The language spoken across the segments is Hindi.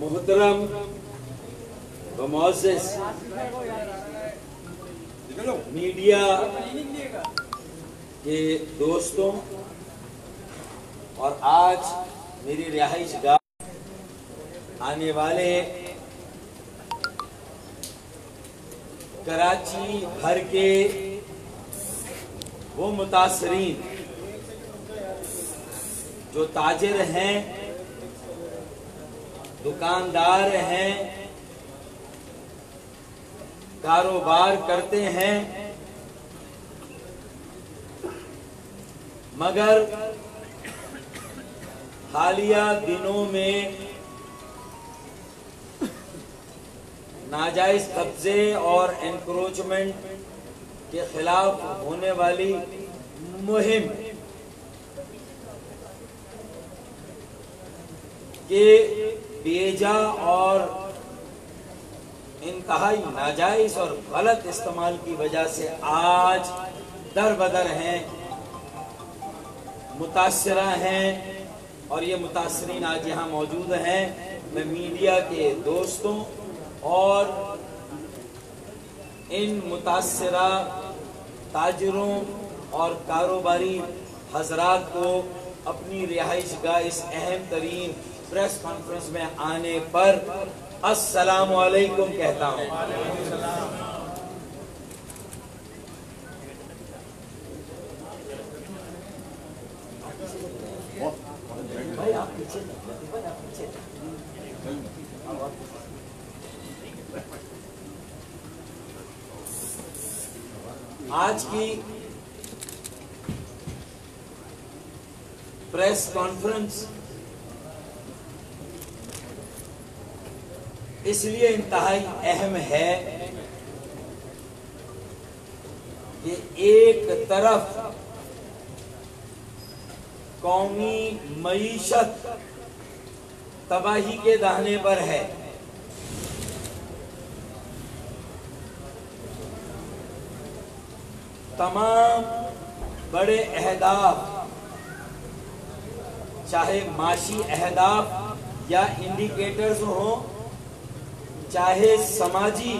मोहतरम मीडिया के दोस्तों, और आज मेरी रिहाइश गाह आने वाले कराची भर के वो मुतासरीन। जो ताजिर हैं, दुकानदार हैं, कारोबार करते हैं, मगर हालिया दिनों में नाजायज कब्जे और एनक्रोचमेंट के खिलाफ होने वाली मुहिम के बेजा और इंतहाई नाजायज और गलत इस्तेमाल की वजह से आज दर बदर हैं मुतासरा हैं और ये मुतासरीन आज यहाँ मौजूद हैं। मैं मीडिया के दोस्तों और इन मुतासरा ताजरों और कारोबारी हजरात को अपनी रिहाइश का इस अहम तरीन प्रेस कॉन्फ्रेंस में आने पर अस्सलाम वालेकुम कहता हूँ। आज की प्रेस कॉन्फ्रेंस इसलिए इंतहाई अहम है कि एक तरफ़ कौमी मीशत तबाही के दाहने पर है। तमाम बड़े अहदाफ, चाहे माशी अहदाफ या इंडिकेटर्स हों चाहे समाजी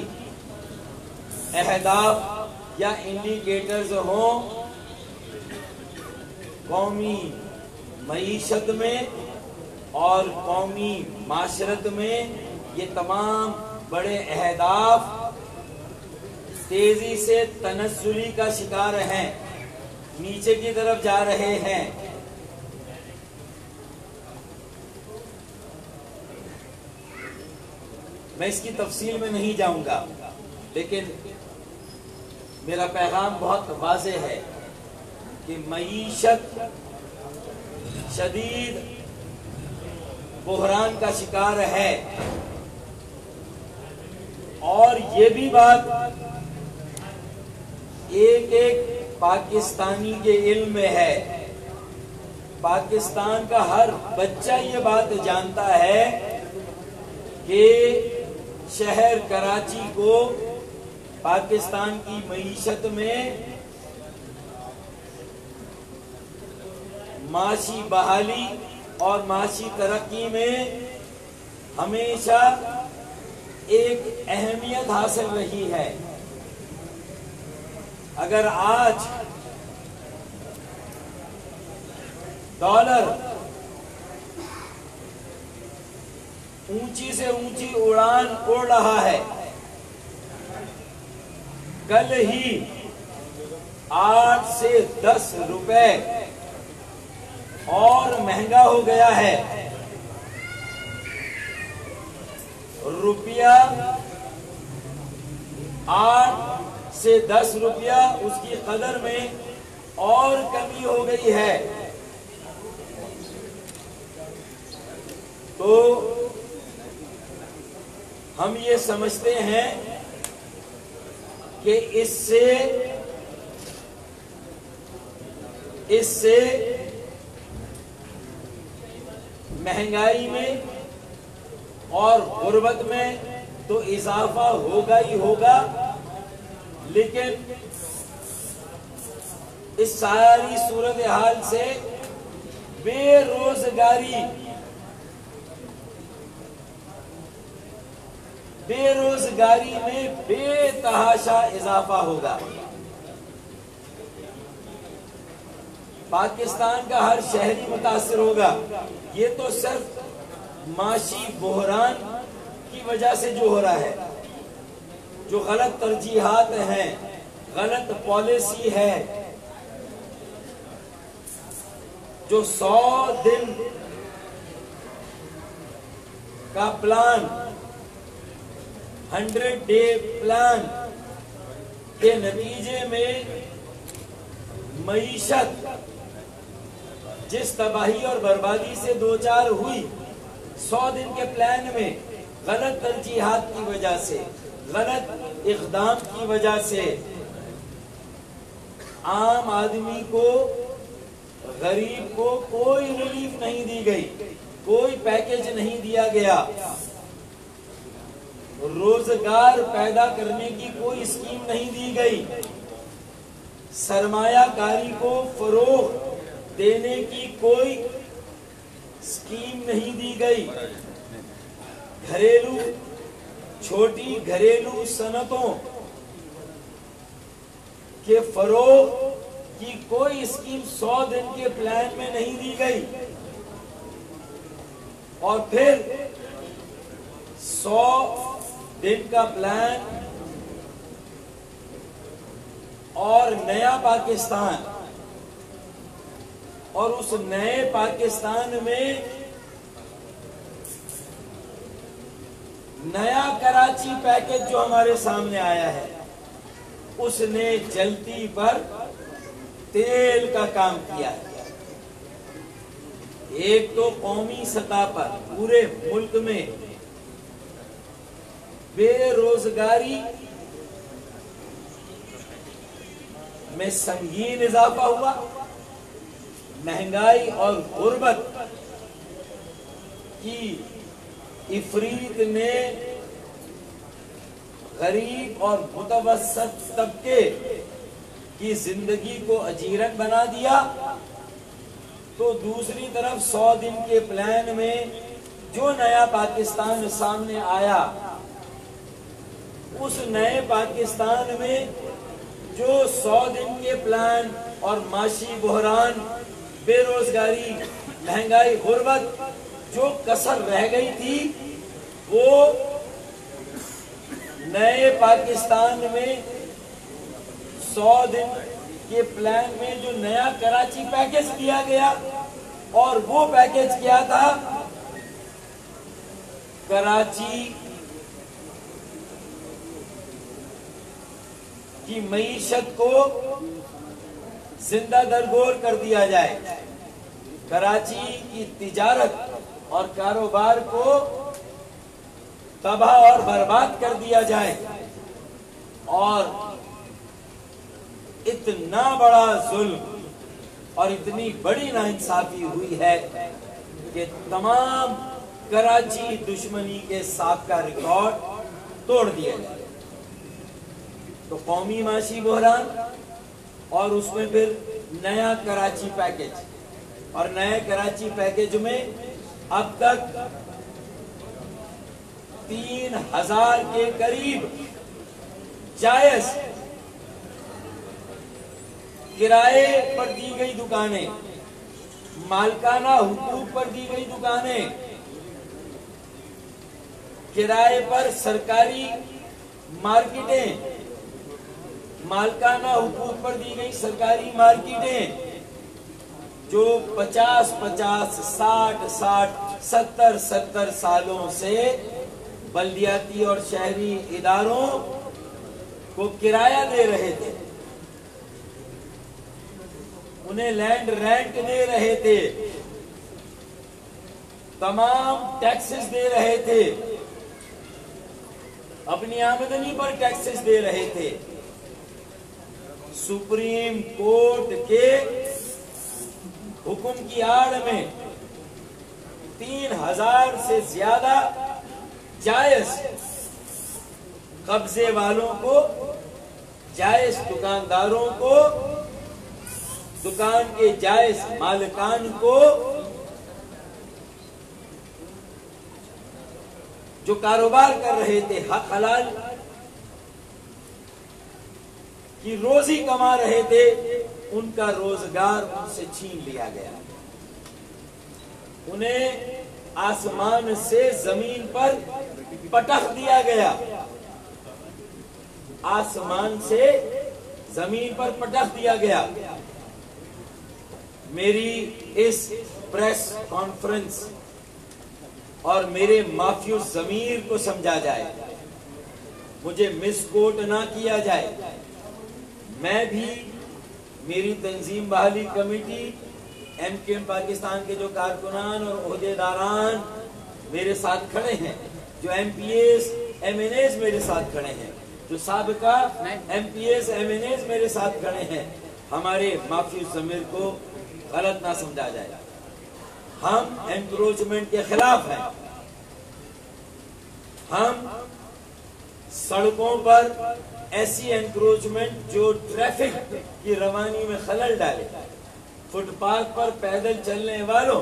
अहदाफ या इंडिकेटर्स हों, कौमी मीशत में और कौमी माशरत में ये तमाम बड़े अहदाफ तेज़ी से तनसुली का शिकार हैं, नीचे की तरफ़ जा रहे हैं। मैं इसकी तफसील में नहीं जाऊँगा। लेकिन मेरा पैगाम बहुत वाजे है कि मीशत शदीद बहरान का शिकार है। और ये भी बात एक एक पाकिस्तानी के इल्म में है। पाकिस्तान का हर बच्चा ये बात जानता है कि शहर कराची को पाकिस्तान की मीशत में माशी बहाली और माशी तरक्की में हमेशा एक अहमियत हासिल रही है। अगर आज डॉलर ऊँची से ऊँची उड़ान उड़ रहा है। कल ही आठ से दस रुपए और महँगा हो गया है। रुपया आठ से दस रुपया उसकी कदर में और कमी हो गई है। तो हम ये समझते हैं कि इससे इससे महँगाई में और गुर्बत में तो इजाफा होगा ही होगा, लेकिन इस सारी सूरत हाल से बेरोजगारी बेरोजगारी में बेतहाशा इजाफा होगा। पाकिस्तान का हर शहरी मुतासर होगा। ये तो सिर्फ़ माशी बहरान की वजह से जो हो रहा है। जो गलत तरजीहत हैं, गलत पॉलिसी है, जो सौ दिन का प्लान हंड्रेड डे प्लान के नतीजे में मीशत, जिस तबाही और बर्बादी से दो चार हुई, सौ दिन के प्लान में गलत तरजीहत की वजह से, गलत इकदाम की वजह से, आम आदमी को, गरीब को कोई रिलीफ नहीं दी गई, कोई पैकेज नहीं दिया गया। रोज़गार पैदा करने की कोई स्कीम नहीं दी गई। सरमायाकारी को फरोग देने की कोई स्कीम नहीं दी गई। घरेलू, छोटी घरेलू सनतों के फरोग की कोई स्कीम सौ दिन के प्लान में नहीं दी गई। और फिर सौ दिन का प्लान और नया पाकिस्तान। और उस नए पाकिस्तान में नया कराची पैकेज जो हमारे सामने आया है, उसने जलती पर तेल का काम किया है। एक तो कौमी सतह पर, पूरे मुल्क में बेरोजगारी में संगीन इजाफा हुआ, महँगाई और गुर्बत की इफरीत ने गरीब और मुतवसत तबके की ज़िंदगी को अजीरन बना दिया। तो दूसरी तरफ़ सौ दिन के प्लान में जो नया पाकिस्तान सामने आया उस नए पाकिस्तान में जो सौ दिन के प्लान और माशी बहरान, बेरोजगारी, महँगाई, गुर्बत जो कसर रह गई थी, वो नए पाकिस्तान में सौ दिन के प्लान में जो नया कराची पैकेज किया गया और वो पैकेज क्या था? कराची की मीशत को ज़िंदा दरगोर कर दिया जाए। कराची की तिजारत और कारोबार को तबाह और बर्बाद कर दिया जाए। और इतना बड़ा जुल्म और इतनी बड़ी नाइंसाफी हुई है कि तमाम कराची दुश्मनी के साथ का रिकॉर्ड तोड़ दिया जाए। तो कौमी माशी बहरान और उसमें फिर नया कराची पैकेज और नए कराची पैकेज में अब तक तीन हज़ार के करीब जायज़ किराए पर दी गई दुकानें, मालकाना हुकूक पर दी गई दुकानें, किराए पर सरकारी मार्केटें मालकाना हुकूक पर दी गई सरकारी मार्केटें, जो 50 50 60 60 70 70 सालों से बल्दियाती और शहरी इदारों को किराया दे रहे थे। उन्हें लैंड रेंट दे रहे थे। तमाम टैक्सेस दे रहे थे। अपनी आमदनी पर टैक्सेस दे रहे थे। सुप्रीम कोर्ट के हुक्म की आड़ में तीन हज़ार से ज़्यादा जायज़ कब्जे वालों को, जायज़ दुकानदारों को, दुकान के जायज़ मालिकान को, जो कारोबार कर रहे थे हक हलाल की रोजी कमा रहे थे, उनका रोज़गार उनसे छीन लिया गया। उन्हें आसमान से ज़मीन पर पटक दिया गया। आसमान से ज़मीन पर पटक दिया गया। मेरी इस प्रेस कॉन्फ्रेंस और मेरे माफियूज जमीर को समझा जाए। मुझे मिसकोट ना किया जाए। मैं भी, मेरी तंजीम बहाली committee M K M Pakistan के जो कारकुनान और अहदेदारान मेरे साथ खड़े हैं, जो M P S M N S मेरे साथ खड़े हैं, जो सबका M P S M N S मेरे साथ खड़े हैं, हमारे माफ़ी जमीर को गलत ना समझा जाए। हम एंक्रोचमेंट के खिलाफ हैं। हम सड़कों पर ऐसी एंक्रोचमेंट जो ट्रैफ़िक की रवानी में खलल डाले। फुटपाथ पर पैदल चलने वालों,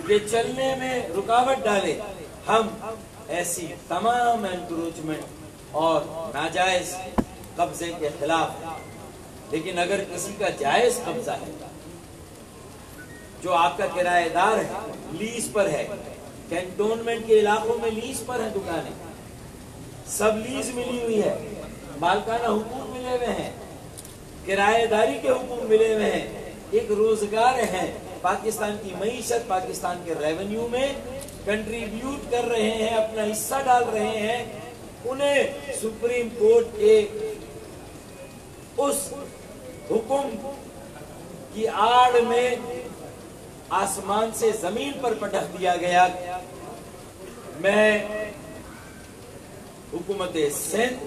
के चलने में रुकावट डाले। हम ऐसी तमाम एंक्रोचमेंट और नाजायज कब्जे के खिलाफ लेकिन अगर किसी का जायज़ कब्जा है, जो आपका किराएदार है, लीज पर है कैंटोनमेंट के इलाकों में लीज पर है दुकानें सब लीज मिली हुई है। मालकाना हुकूक मिले हुए हैं। किराएदारी के हुकूक मिले हुए हैं। एक रोज़गार है। पाकिस्तान की मीशत, पाकिस्तान के रेवेन्यू में कंट्रीब्यूट कर रहे हैं, अपना हिस्सा डाल रहे हैं। उन्हें सुप्रीम कोर्ट के उस हुक्म की आड़ में आसमान से ज़मीन पर पटक दिया गया। मैं हुकूमत सिंध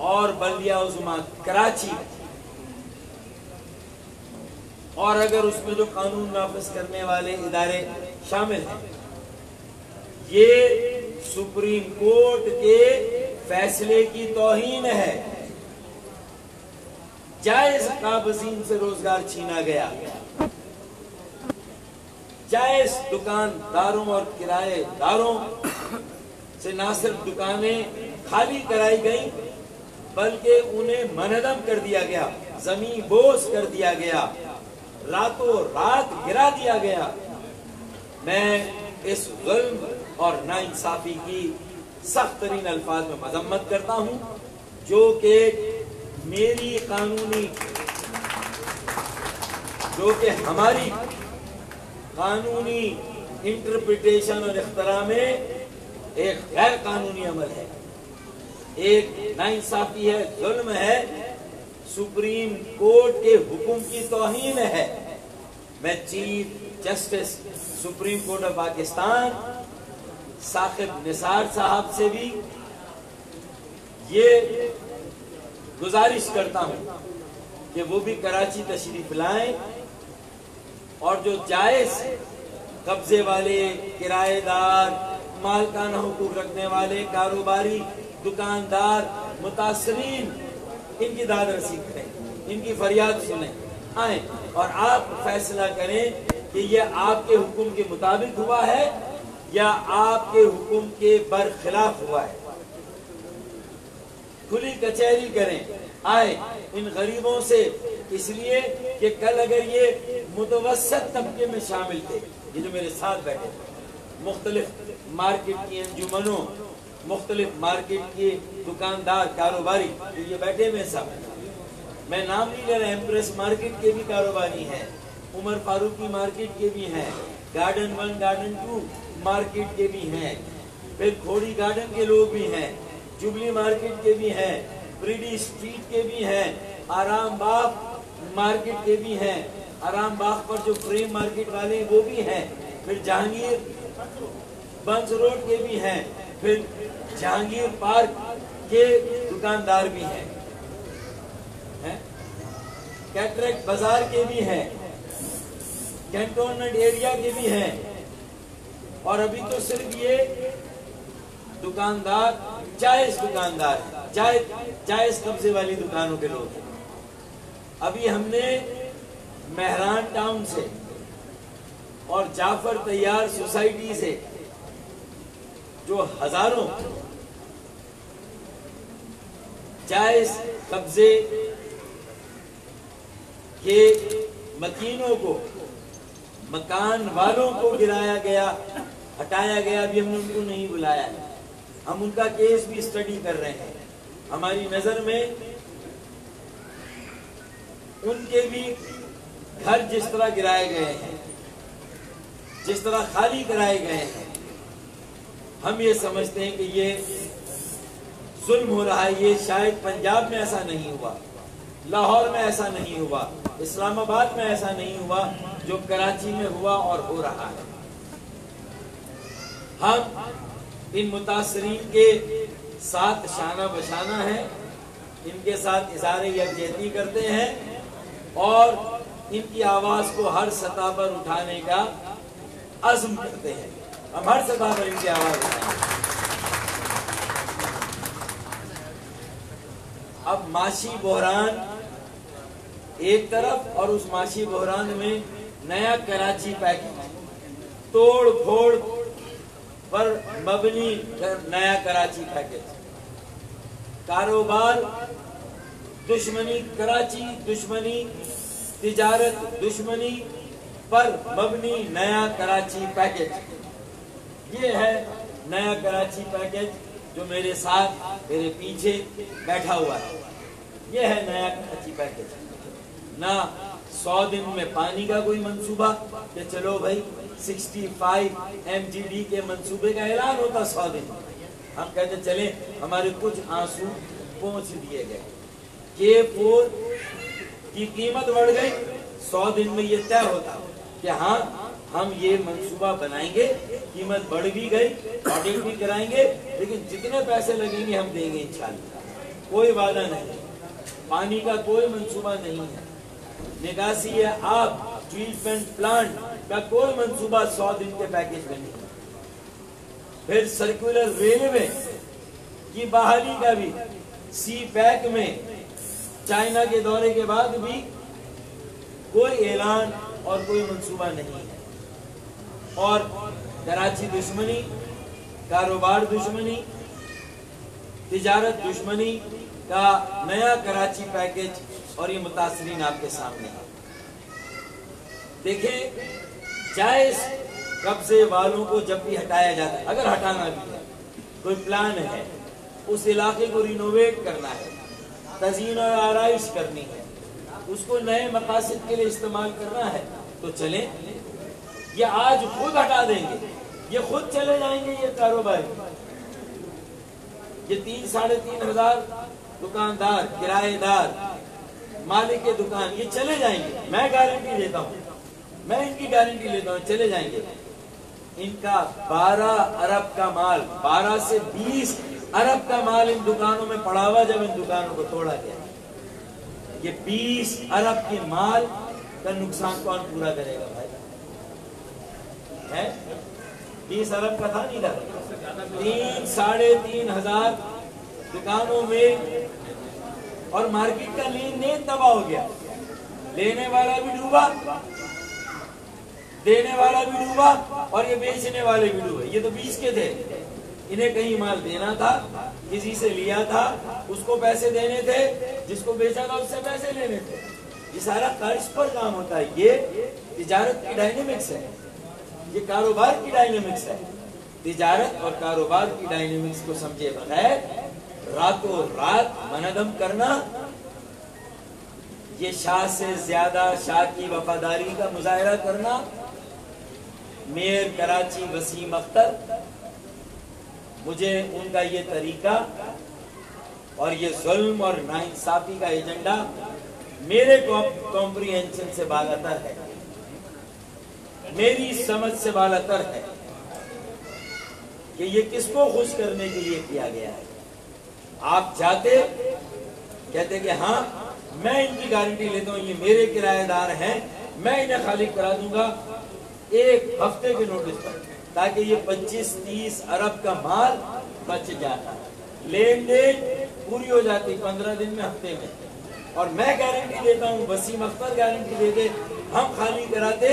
और बल्दिया उजमा कराची। और अगर उसमें जो कानून वापस करने वाले इदारे शामिल हैं, ये सुप्रीम कोर्ट के फैसले की तोहीन है। जायज़ काबजीन से रोज़गार छीना गया। जायज़ दुकानदारों और किराएदारों से ना सिर्फ़ दुकानें खाली कराई गई, बल्कि उन्हें मनदम कर दिया गया, ज़मीन बोझ कर दिया गया, रातों रात गिरा दिया गया। मैं इस जुल्म और नाइंसाफी की सख्त तरीन अल्फाज में मजम्मत करता हूँ, जो कि मेरी कानूनी, जो कि हमारी कानूनी इंटरप्रिटेशन और इख्तरा में एक गैर कानूनी अमल है। एक नाइंसाफी है, जुल्म है, सुप्रीम कोर्ट के हुक्म की तोहीन है। मैं chief justice, supreme court of Pakistan, Saqib Nisar Sahab से भी ये गुजारिश करता हूँ कि वो भी कराची तशरीफ़ लाएँ और जो जायज़ कब्जे वाले किराएदार मालकाना हुकूक रखने वाले, कारोबारी, दुकानदार, मुतासरीन, इनकी दाद रसी करें, इनकी फरियाद सुने, आए और आप फैसला करें कि यह आपके हुक्म के मुताबिक हुआ है या आपके हुक्म के बरखिलाफ हुआ है। खुली कचहरी करें, आए इन गरीबों से, इसलिए कि कल अगर ये मुतवसत तबके में शामिल थे, ये जो मेरे साथ बैठे थे मुख्तलिफ़ मार्केट की अंजुमनों, मुख्तलिफ़ मार्केट के दुकानदार, कारोबारी तो ये बैठे हुए सब। मैं नाम नहीं ले रहा एम्प्रेस मार्केट के भी कारोबारी हैं, उमर फारूकी मार्केट के भी हैं garden one garden two market के भी हैं, फिर घोड़ी गार्डन के लोग भी हैं जुबली मार्केट के भी हैं ब्रिडी स्ट्रीट के भी हैं आराम बाग मार्केट के भी हैं आराम बाग पर जो फ्रेम मार्केट वाले वो भी हैं। फिर जहांगीर बंस रोड के भी हैं, फिर जहांगीर पार्क के दुकानदार भी हैं। है? कैटरेक्ट बाज़ार के भी हैं, कैंटोनमेंट एरिया के भी हैं। और अभी तो सिर्फ़ ये दुकानदार, जायज़ दुकानदार, जायज़ जायज़ कब्जे वाली दुकानों के लोग अभी हमने मेहरान टाउन से और जाफ़र तैयार सोसाइटी से, जो हज़ारों जायज़ कब्जे के मकीनों को, मकान वालों को गिराया गया, हटाया गया, अभी हमने उनको नहीं बुलाया है। हम उनका केस भी स्टडी कर रहे हैं। हमारी नज़र में उनके भी घर जिस तरह गिराए गए हैं। जिस तरह खाली कराए गए हैं, हम ये समझते हैं कि ये जुल्म हो रहा है, ये शायद पंजाब में ऐसा नहीं हुआ, लाहौर में ऐसा नहीं हुआ, इस्लामाबाद में ऐसा नहीं हुआ, जो कराची में हुआ और हो रहा है। हम इन मुतासरीन के साथ शाना बशाना है, इनके साथ इशार यकजहती करते हैं और इनकी आवाज़ को हर सतह पर उठाने का अज़म करते हैं। हम हर सतह पर इनकी आवाज़ अब माशी बहरान एक तरफ़ और उस माशी बहरान में नया कराची पैकेज। तोड़ फोड़ पर मबनी नया कराची पैकेज। कारोबार, दुश्मनी, कराची दुश्मनी, तिजारत दुश्मनी पर मबनी नया कराची पैकेज। ये है नया कराची पैकेज जो मेरे साथ, मेरे पीछे बैठा हुआ है। ये है नया कराची पैकेज। ना सौ दिन में पानी का कोई मंसूबा कि चलो भाई 65 एमजीडी के मंसूबे का ऐलान होता सौ दिन। हम कहते, चले, हमारे कुछ आँसू पहुँच दिए गए। के फोर की कीमत बढ़ गई, सौ दिन में ये तय होता। कि हाँ हम ये मंसूबा बनाएँगे कीमत बढ़ भी गई ऑडिट भी कराएँगे, लेकिन जितने पैसे लगेंगे हम देंगे इंशाल्लाह। कोई वादा नहीं पानी का कोई मंसूबा नहीं है। निकासी है, आप ट्रीटमेंट प्लांट का कोई मंसूबा सौ दिन के पैकेज में नहीं फिर सर्कुलर रेलवे की बहाली का भी सी पैक में, चाइना के दौरे के बाद भी कोई ऐलान और कोई मंसूबा नहीं है। और कराची दुश्मनी, कारोबार दुश्मनी, तिजारत दुश्मनी का नया कराची पैकेज और ये मुतासरीन आपके सामने है। देखें, जायज़ कब्जे वालों को जब भी हटाया जाता है, अगर हटाना भी है, कोई प्लान है, उस इलाके को रिनोवेट करना है, तजीन और आरइश करनी है उसको नए मकासद के लिए इस्तेमाल करना है तो चले। ये आज खुद हटा देंगे। ये खुद चले जाएँगे, ये कारोबारी। ये तीन, साढ़े तीन हज़ार दुकानदार, किराएदार, मालिक के दुकान, ये चले जाएँगे। मैं गारंटी देता हूँ। मैं इनकी गारंटी लेता हूँ, चले जाएँगे। इनका 12 अरब का माल 12 से 20 अरब का माल इन दुकानों में पड़ा हुआ जब इन दुकानों को तोड़ा गया। ये 20 अरब के माल का नुकसान कौन पूरा करेगा भाई? है? बीस अरब का था नहीं था तीन, साढ़े तीन हज़ार दुकानों में और मार्केट का लेन देन तबाह हो गया। लेने वाला भी डूबा, देने वाला भी डूबा और ये बेचने वाले भी डूबे। ये तो बीच के थे। इन्हें कहीं माल देना था, किसी से लिया था, उसको पैसे देने थे, जिसको बेचा था उससे पैसे लेने थे। ये सारा कर्ज पर काम होता है। ये तिजारत की डायनेमिक्स है। ये कारोबार की डायनेमिक्स है। तिजारत और कारोबार की डायनेमिक्स को समझे बगैर रातों रात मनदम करना, ये शाह से ज़्यादा शाह की वफादारी का मुजाहरा करना, मेयर कराची वसीम अख्तर मुझे उनका ये तरीका और ये जुल्म और नाइंसाफी का एजेंडा मेरे कॉम्प्रीहेंशन से बालातर है। मेरी समझ से बालातर है कि ये किसको खुश करने के लिए किया गया है। आप जाते, कहते कि हाँ मैं इनकी गारंटी लेता हूँ, ये मेरे किराएदार हैं, मैं इन्हें खाली करा दूँगा, एक हफ़्ते के नोटिस पर। ताकि ये 25-30 अरब का माल बच जाता। लेन देन पूरी हो जाती पंद्रह दिन में, हफ़्ते में। और मैं गारंटी देता हूँ, वसीम अख्तर गारंटी देते, हम खाली कराते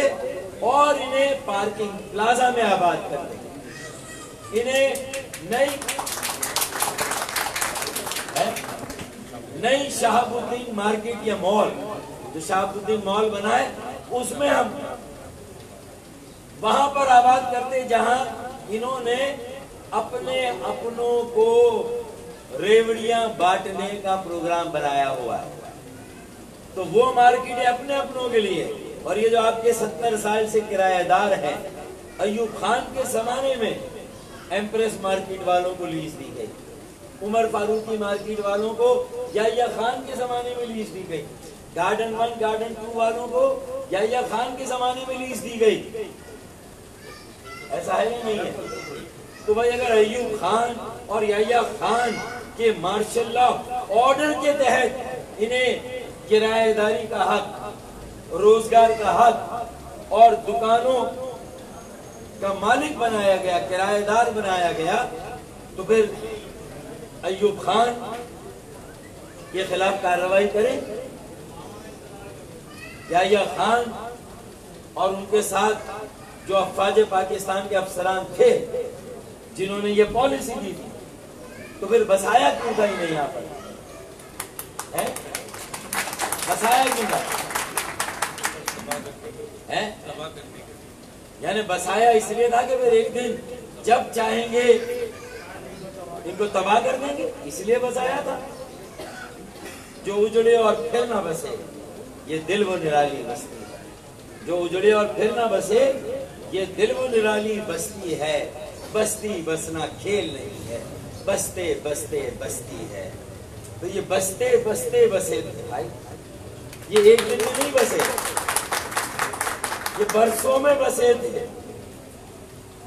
और इन्हें पार्किंग प्लाजा में आबाद करते। इन्हें नई नई शहाबुद्दीन मार्केट या मॉल, जो शहाबुद्दीन मॉल बनाए, उसमें हम वहाँ पर आबाद करते जहाँ इन्होंने अपने अपनों को रेवड़ियाँ बांटने का प्रोग्राम बनाया हुआ है। तो वो मार्केट है अपने अपनों के लिए और ये जो आपके सत्तर साल से किराएदार हैं अयूब खान के जमाने में एम्प्रेस मार्केट वालों को लीज दी गई। उमर फारूकी मार्केट वालों को या खान के जमाने में लीज दी गई। गार्डन वन, गार्डन टू वालों को या खान के जमाने में लीज दी गई। ऐसा है या नहीं है? तो भाई अगर अयूब खान और या खान के मार्शल ऑर्डर के तहत इन्हें किराएदारी का हक, रोज़गार का हक और दुकानों का मालिक बनाया गया, किराएदार बनाया गया तो फिर अयूब खान के खिलाफ कार्रवाई करें। या खान और उनके साथ जो अफवाज पाकिस्तान के अफसरान थे, जिन्होंने ये पॉलिसी दी थी तो फिर बसाया क्यों था इन्हें यहाँ पर? है? बसाया क्यों था? है? यानी बसाया इसलिए था कि फिर एक दिन जब चाहेंगे, इनको तबाह कर देंगे, इसलिए बसाया था। जो उजड़े और फिर ना बसे, ये दिल वो निराली बस्ती। है जो उजड़े और फिर ना बसे ये दिल निराली बस्ती है, बस्ती बसना खेल नहीं है, बसते बसते बसती है। तो ये बसते बसते बसे भाई, ये एक दिन में नहीं बसे, ये बरसों में बसे थे।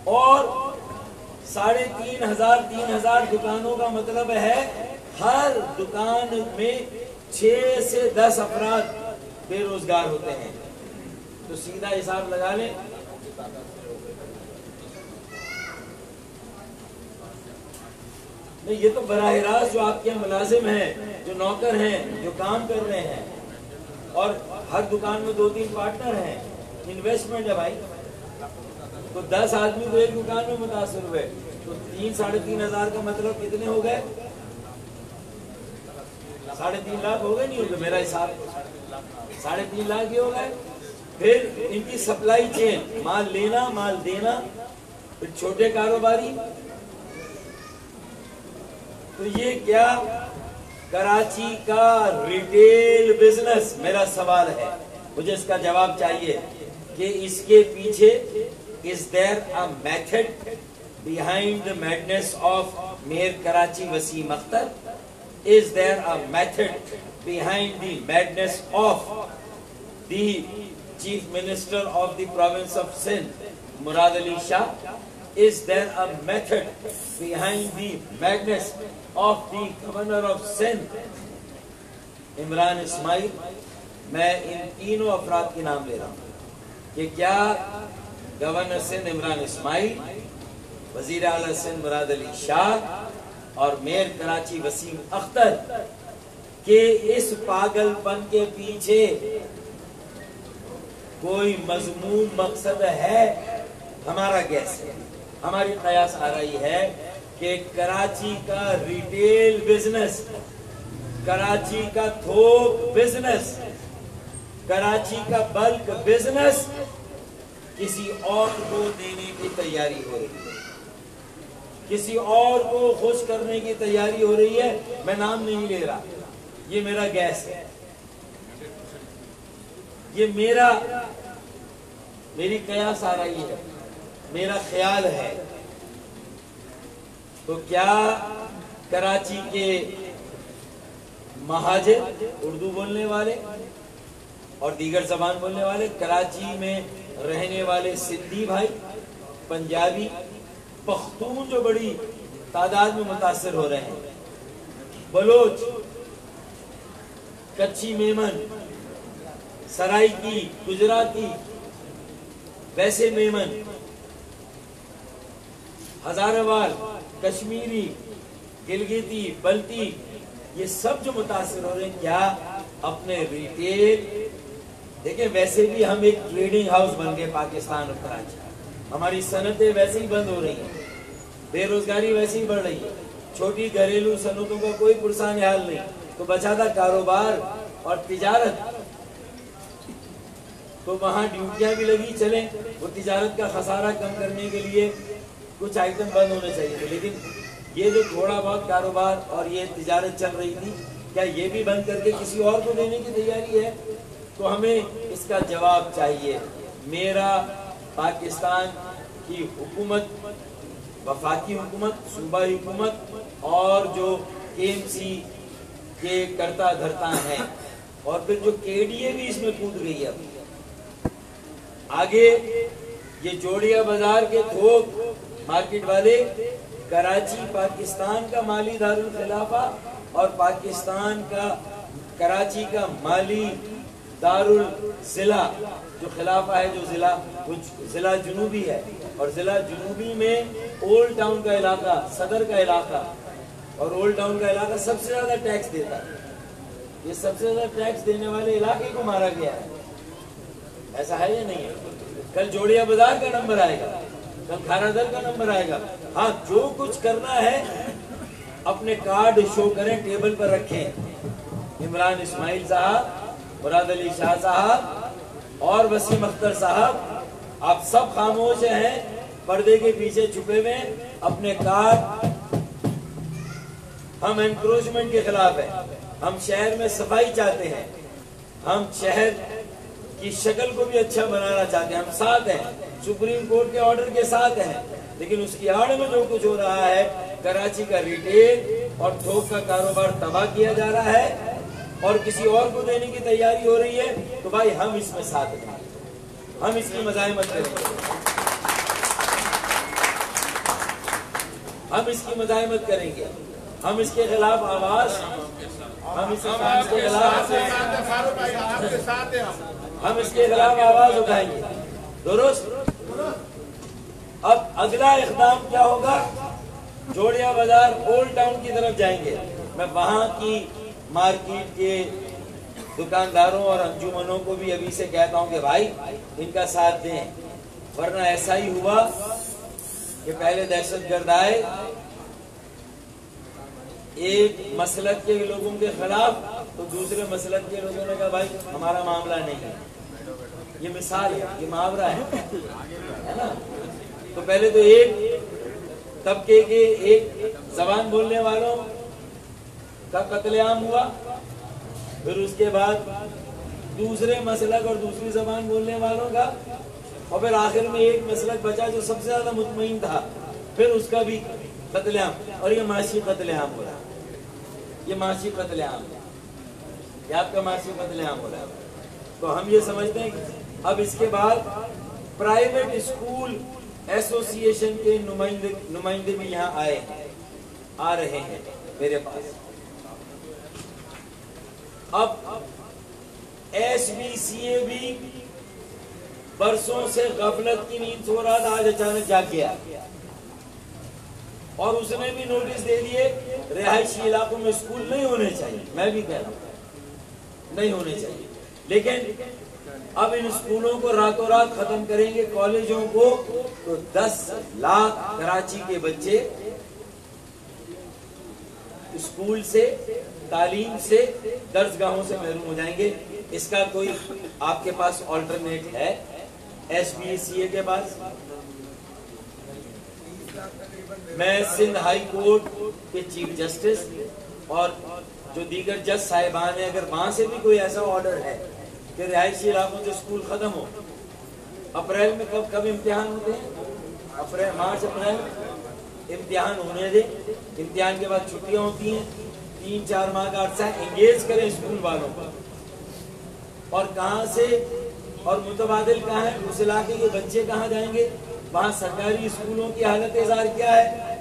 और साढ़े तीन हज़ार तीन हज़ार दुकानों का मतलब है, हर दुकान में छह से दस अपराध बेरोजगार होते हैं। तो सीधा हिसाब लगा लें नहीं, ये तो बरह रास्त जो आपके यहाँ मुलाजिम हैं, जो नौकर हैं, जो काम कर रहे हैं, और हर दुकान में दो तीन पार्टनर हैं इन्वेस्टमेंट है भाई। तो दस आदमी तो एक दुकान में मुतासर हुए तो तीन, साढ़े तीन हज़ार का मतलब कितने हो गए? साढ़े तीन लाख हो गए नहीं होंगे मेरा हिसाब। साढ़े तीन लाख ही हो गए। फिर इनकी सप्लाई चेन माल लेना, माल देना, फिर छोटे कारोबारी। तो ये क्या? कराची का रिटेल बिज़नेस मेरा सवाल है। मुझे इसका जवाब चाहिए कि इसके पीछे is there a method behind the madness of mayor Karachi Waseem Akhtar? Is there a method behind the madness of the chief minister of the province of Sindh Murad Ali Shah is there a method behind the madness of the governor of Sindh, Imran Ismail मैं इन तीनों अफराद के नाम ले रहा हूँ। कि क्या गवर्नर सिंध इमरान इस्माइल वज़ीर अला सिंध मुराद अली शाह और मेयर कराची वसीम अख्तर के इस पागलपन के पीछे कोई मजमून मकसद है? हमारा गैस है। हमारी कयास आ रही है कि कराची का रिटेल बिज़नेस कराची का थोक बिज़नेस कराची का बल्क बिज़नेस किसी और को देने की तैयारी हो रही है। किसी और को खुश करने की तैयारी हो रही है। मैं नाम नहीं ले रहा। ये मेरा गैस है। ये मेरा, मेरी कयास आ रही है, मेरा ख्याल है। तो क्या कराची के महाजर उर्दू बोलने वाले और दीगर जबान बोलने वाले, कराची में रहने वाले सिद्धी भाई, पंजाबी, पख्तून जो बड़ी तादाद में मुतासर हो रहे हैं, बलोच, कच्ची मेमन सराइकी गुजराती, वैसे मेमन हजाराबाद कश्मीरी, गिलगिती बल्ती ये सब जो मुतासर हो रहे हैं, क्या अपने रिटेल देखिए वैसे भी हम एक ट्रेडिंग हाउस बन गए पाकिस्तान और कराची। हमारी सनतें वैसे ही बंद हो रही हैं। बेरोजगारी वैसे ही बढ़ रही है। छोटी घरेलू सनतों का कोई पुरसान हाल नहीं। तो बचा था कारोबार और तिजारत तो वहाँ ड्यूटियाँ भी लगी, चलें। वो तजारत का खसारा कम करने के लिए कुछ आइटम बंद होने चाहिए थे। लेकिन ये जो थोड़ा बहुत कारोबार और ये तजारत चल रही थी, क्या ये भी बंद करके किसी और को देने की तैयारी है? तो हमें इसका जवाब चाहिए। मेरा पाकिस्तान की हुकूमत, वफाकी हुकूमत, सूबाई हुकूमत और जो के के करता धरता है, और फिर जो केडीए भी इसमें कूद गई है आगे ये जोड़िया बाज़ार के थोक मार्केट वाले, कराची, पाकिस्तान का माली दारुल खिलाफा और पाकिस्तान का, कराची का माली दारुल जिला, जो खिलाफा है, जो जिला जिला जुनूबी है। और जिला जुनूबी में ओल्ड टाउन का इलाका, सदर का इलाका, और ओल्ड टाउन का इलाका सबसे ज़्यादा टैक्स देता है। ये सबसे ज़्यादा टैक्स देने वाले इलाके को मारा गया है। ऐसा है या नहीं है? कल जोड़िया बाज़ार का नंबर आएगा। कल खानादर का नंबर आएगा। हाँ जो कुछ करना है, अपने कार्ड शो करें, टेबल पर रखें। इमरान इस्माइल साहब, मुराद अली शाह साहब और वसीम अख्तर साहब, आप सब खामोश हैं, पर्दे के पीछे छुपे हुए अपने कार्ड हम एनक्रोचमेंट के खिलाफ है। हम शहर में सफ़ाई चाहते हैं। हम शहर की शक्ल को भी अच्छा बनाना चाहते हैं। हम साथ हैं। सुप्रीम कोर्ट के ऑर्डर के साथ हैं। लेकिन उसकी आड़ में जो कुछ हो रहा है, कराची का रिटेल और थोक का कारोबार तबाह किया जा रहा है और किसी और को देने की तैयारी हो रही है तो भाई हम इसमें साथ दें हम इसकी मजामत करेंगे। हम इसकी मजामत करेंगे। हम इसके खिलाफ आवाज़, हम इसके खिलाफ हम इसके खिलाफ आवाज़ उठाएँगे। दुरुस्त। अब अगला इकदाम क्या होगा? जोड़िया बाज़ार ओल्ड टाउन की तरफ़ जाएँगे। मैं वहाँ की मार्केट के दुकानदारों और अंजुमनों को भी अभी से कहता हूँ कि भाई, इनका साथ दें। वरना ऐसा ही हुआ कि पहले दहशत गर्द आए। एक मसलक के लोगों के खिलाफ तो दूसरे मसलक के लोगों ने कहा, भाई, हमारा मामला नहीं है। ये मिसाल है, ये मुहावरा है। है ना? तो पहले तो एक तबके के एक जबान बोलने वालों का कत्लेआम हुआ, फिर उसके बाद दूसरे मसलक और दूसरी जबान बोलने वालों का, और फिर आखिर में एक मसलक बचा जो सबसे ज़्यादा मुतमिन था, फिर उसका भी कतलेआम। और ये माशी कतलेआम हो रहा ये माशी कतलेआम है। ये आपका माशी कत्लेआम हो रहा है। तो हम ये समझते हैं कि अब इसके बाद प्राइवेट स्कूल एसोसिएशन के नुमाइंदे नुमाइंदे भी यहाँ आए आ रहे हैं मेरे पास। अब एस बी सी ए भी बरसों से गफलत की नींद सो रहा था, आज अचानक जाग गया। और उसने भी नोटिस दे दिए, रिहायशी इलाकों में स्कूल नहीं होने चाहिए। मैं भी कह रहा हूँ, नहीं होने चाहिए। लेकिन अब इन स्कूलों को रातों रात खत्म करेंगे, कॉलेजों को। तो 10 लाख कराची के बच्चे स्कूल से, तालीम से दर्जगाहों से महरूम हो जाएँगे। इसका कोई आपके पास ऑल्टरनेट है? S B S C A के पास? मैं सिंध हाई कोर्ट के चीफ जस्टिस और जो दीगर जज साहिबान है, अगर वहाँ से भी कोई ऐसा ऑर्डर है कि रिहायशी इलाकों से स्कूल खत्म हो। अप्रैल में कब कब इम्तिहान होते हैं? अप्रैल, मार्च, अप्रैल। इम्तिहान होने दें। इम्तिहान के बाद छुट्टियाँ होती हैं। तीन, चार माह का अर्सा एंगेज करें स्कूल वालों को और कहा से? और मुतबादल कहाँ है? उस इलाके के बच्चे कहाँ जाएँगे? वहाँ सरकारी स्कूलों की हालत इजार क्या है।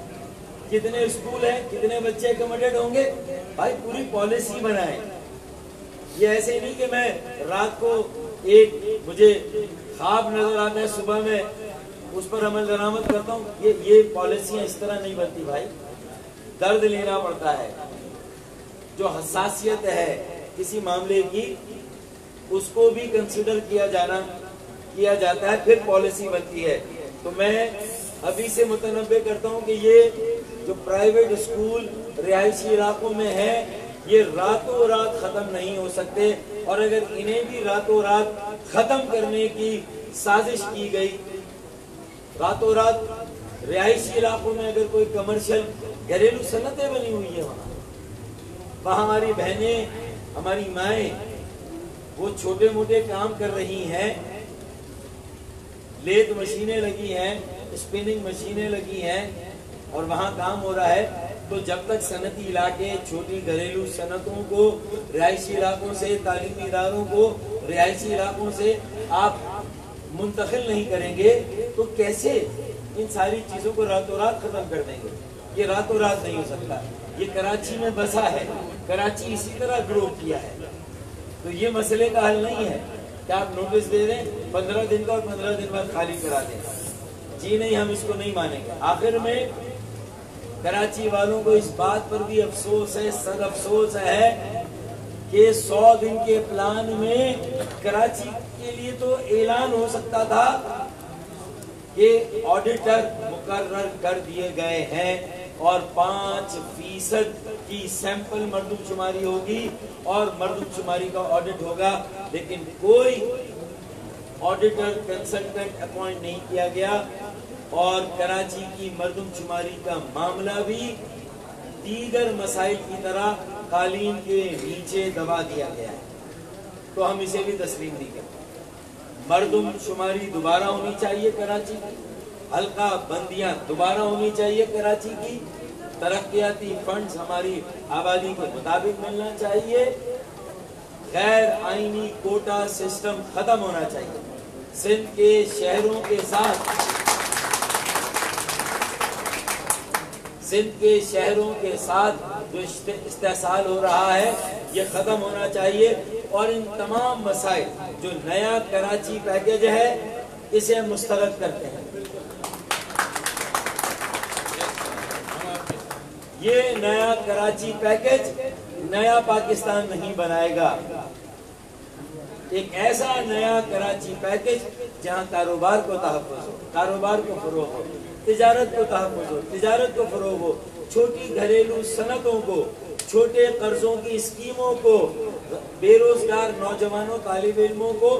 कितने स्कूल हैं? कितने बच्चे अकोमोडेट होंगे? भाई, पूरी पॉलिसी बनाए। ये ऐसे नहीं कि मैं रात को एक मुझे खाब नज़र आता है, सुबह में उस पर अमल दरामद करता हूँ। ये ये पॉलिसियाँ इस तरह नहीं बनती भाई। दर्द लेना पड़ता है। जो हसासियत है किसी मामले की, उसको भी कंसिडर किया जाना, किया जाता है, फिर पॉलिसी बनती है। तो मैं अभी से मुतनबे करता हूँ कि ये जो प्राइवेट स्कूल रिहायशी इलाकों में है ये रातों रात खत्म नहीं हो सकते। और अगर इन्हें भी रातों रात खत्म करने की साजिश की गई, रातों रात रिहायशी इलाकों में अगर कोई कमर्शियल घरेलू सनतें बनी हुई है वहाँ वहाँ हमारी बहनें, हमारी माए, वो छोटे मोटे काम कर रही हैं लेद मशीनें लगी हैं स्पिनिंग मशीनें लगी हैं, और वहाँ काम हो रहा है तो जब तक सनती इलाके, छोटी घरेलू सनतों को, रिहायशी इलाकों से, तालीमी इदारों को, रिहायशी इलाकों से आप मुंतकिल नहीं करेंगे तो कैसे इन सारी चीज़ों को रातों रात खत्म कर देंगे? ये रातों रात नहीं हो सकता। ये कराची में बसा है। कराची इसी तरह ग्रो किया है। तो ये मसले का हल नहीं है कि आप नोटिस दे दें, पंद्रह दिन का और पंद्रह दिन बाद खाली करा दें। जी नहीं, हम इसको नहीं मानेंगे। आखिर में कराची वालों को इस बात पर भी अफसोस है सद अफसोस है कि सौ दिन के प्लान में कराची के लिए तो ऐलान हो सकता था कि ऑडिटर मुकर्र कर दिए गए हैं और पाँच फ़ीसद की सैंपल मरदमशुमारी होगी और मरदमशुमारी का ऑडिट होगा, लेकिन कोई ऑडिटर कंसल्टेंट अपॉइंट नहीं किया गया। और कराची की मरदमशुमारी का मामला भी दीगर मसाइल की तरह कालीन के नीचे दबा दिया गया है। तो हम इसे भी तस्लीम नहीं करते। मरदम शुमारी दोबारा होनी चाहिए कराची की। हल्का बंदियाँ दोबारा होनी चाहिए कराची की। तरक्याती फंड्स हमारी आबादी के मुताबिक मिलना चाहिए। गैर आईनी कोटा सिस्टम खत्म होना चाहिए। सिंध के शहरों के साथ सिंध के शहरों के साथ जो इस्तेसाल हो रहा है, ये खत्म होना चाहिए। और इन तमाम मसाइल जो नया कराची पैकेज है, इसे मुस्तरद करते हैं। ये नया कराची पैकेज नया पाकिस्तान नहीं बनाएगा। एक ऐसा नया कराची पैकेज जहाँ कारोबार को तहफ़ कारोबार को फरोग हो। तिजारत को तहफ़ हो तजारत को फरोग हो। छोटी घरेलू सनतों को, छोटे कर्जों की स्कीमों को, बेरोजगार नौजवानों तालिब इलमों को,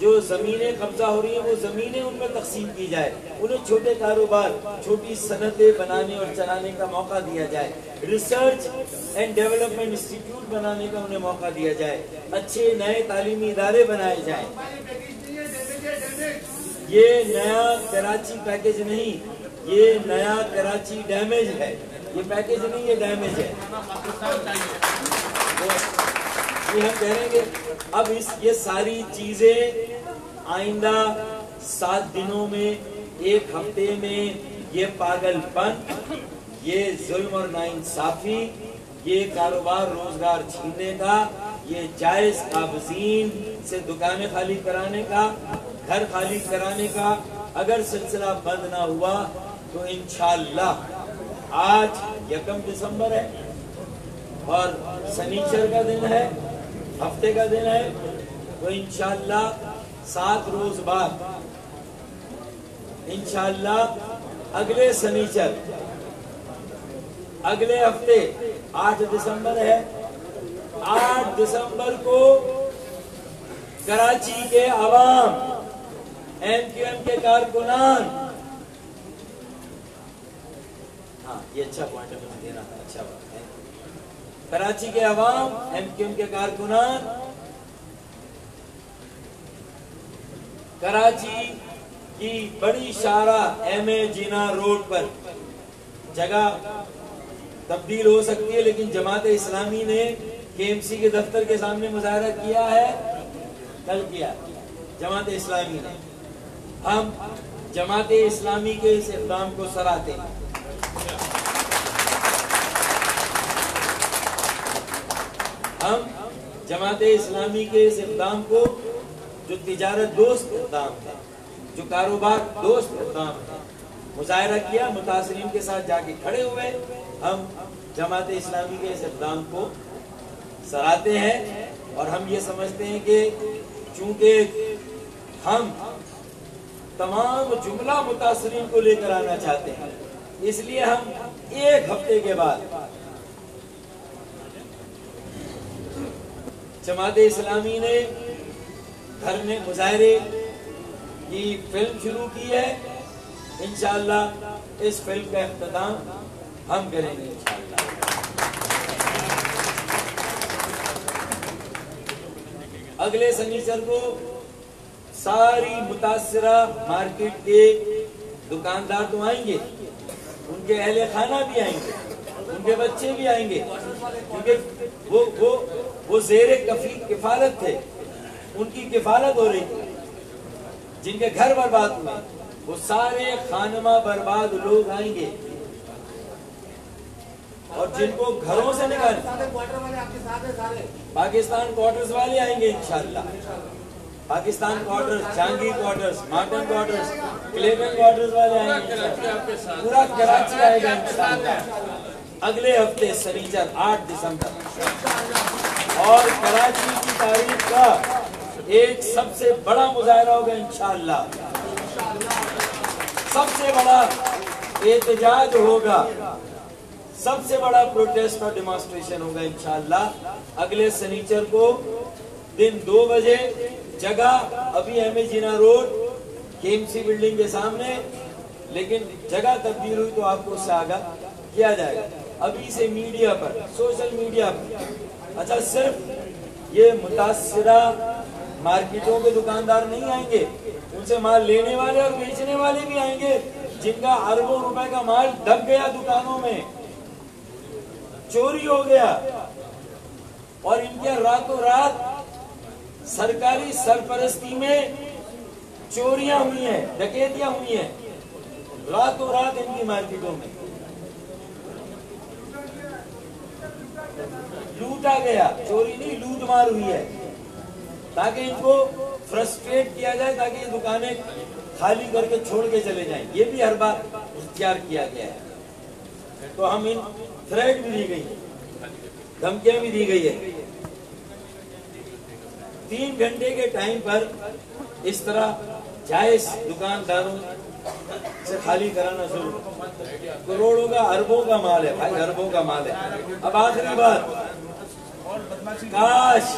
जो जमीनें कब्जा हो रही है, वो जमीनें उनमें तकसीम की जाए। उन्हें छोटे कारोबार, छोटी सनतें बनाने और चलाने का मौका दिया जाए। रिसर्च एंड डेवलपमेंट इंस्टीट्यूट बनाने का उन्हें मौका दिया जाए। अच्छे नए तालीमी इदारे बनाए जाए। ये नया कराची पैकेज नहीं, ये नया कराची डैमेज है। ये पैकेज नहीं, ये डैमेज है। ये हम कहेंगे अब इस, ये सारी चीज़ें आइंदा सात दिनों में, एक हफ़्ते में ये पागलपन, ये जुल्म और नाइंसाफी, ये कारोबार रोज़गार छीनने का ये जायज़ काबजीन से दुकानें खाली कराने का, घर खाली कराने का अगर सिलसिला बंद ना हुआ तो इंशाल्लाह आज यकम दिसंबर है और शनिचर का दिन है, हफ़्ते का दिन है तो इंशाला सात रोज बाद इंशाला अगले शनिचर, अगले हफ़्ते, आठ दिसंबर है आठ दिसंबर को कराची के आवाम एम क्यू एम के कारकुनान। हाँ ये अच्छा पॉइंट है मुझे देना अच्छा बात है। कराची के क्यू एम के कारकुनान। कराची की बड़ी शारा एम ए जीना रोड पर। जगह तब्दील हो सकती है, लेकिन जमात इस्लामी ने केएमसी के दफ्तर के सामने मुजाहरा किया है, कल किया। जमात इस्लामी ने। हम जमात इस्लामी के इस इकदाम को सराहते हैं। हम जमात इस्लामी के इस इकदाम को, जो तिजारत दोस्त इकदाम है, जो कारोबार दोस्त इकदाम है, मुजाहरा किया, मुतासरीन के साथ जाके खड़े हुए। हम जमात इस्लामी के इस इकदाम को सराहते हैं और हम ये समझते हैं कि चूँकि हम तमाम जुमला मुतासरीन को लेकर आना चाहते हैं, इसलिए हम एक हफ़्ते के बाद जमात इस्लामी ने धरने मुजाहरे की फ़िल्म शुरू की है। इनशाला इस फ़िल्म का अख्ताम हम करेंगे इंशाल्लाह अगले सनीचर को सारी मुतासरा मार्केट के दुकानदार तो आएँगे। उनके अहले खाना भी आएँगे, उनके बच्चे भी आएँगे। क्योंकि वो वो वो जेर कफी, किफालत थे। उनकी किफालत हो रही थी। जिनके घर बर्बाद हुए, वो सारे खानमा बर्बाद लोग आएँगे। और जिनको घरों से निकाल। पाकिस्तान क्वार्टर्स वाले आएँगे इंशाल्लाह। Pakistan quarters Jahangir quarters Martin quarters Clayton quarters वाले आएँगे पूरा कराची आएगा इंशाल्लाह। अगले हफ़्ते शनिचर आठ दिसंबर। और कराची की तारीख का एक सबसे बड़ा मुजाहरा होगा इंशाल्लाह। सबसे बड़ा एहतजाज होगा सबसे बड़ा प्रोटेस्ट और डिमॉन्स्ट्रेशन होगा इंशाल्लाह। अगले सनीचर को दिन दो बजे, जगह, अभी M Jinnah road KMC building के सामने। लेकिन जगह तब्दील हुई तो आपको उससे आगाह किया जाएगा। अभी से मीडिया पर सोशल मीडिया पर। अच्छा सिर्फ़ ये मुतासरा मार्केटों के दुकानदार नहीं आएँगे, उनसे माल लेने वाले और बेचने वाले भी आएँगे, जिनका अरबों रुपए का माल दब गया दुकानों में। चोरी हो गया। और इनके रातों रात सरकारी सरपरस्ती में चोरियाँ हुई हैं, डकैतियाँ हुई हैं रातों रात इनकी मार्केटों में। लूटा गया। चोरी नहीं लूट मार हुई है। ताकि इनको फ्रस्ट्रेट किया जाए, ताकि ये दुकानें खाली करके छोड़ के चले जाएँ। ये भी हर बार इख्तियार किया गया है। तो हम इन थ्रेट भी दी गई है। धमकियाँ भी दी गई है। तीन घंटे के टाइम पर इस तरह जायज़ दुकानदारों से खाली कराना शुरू। करोड़ों का, अरबों का माल है भाई, अरबों का माल है। अब आखिरी बात। काश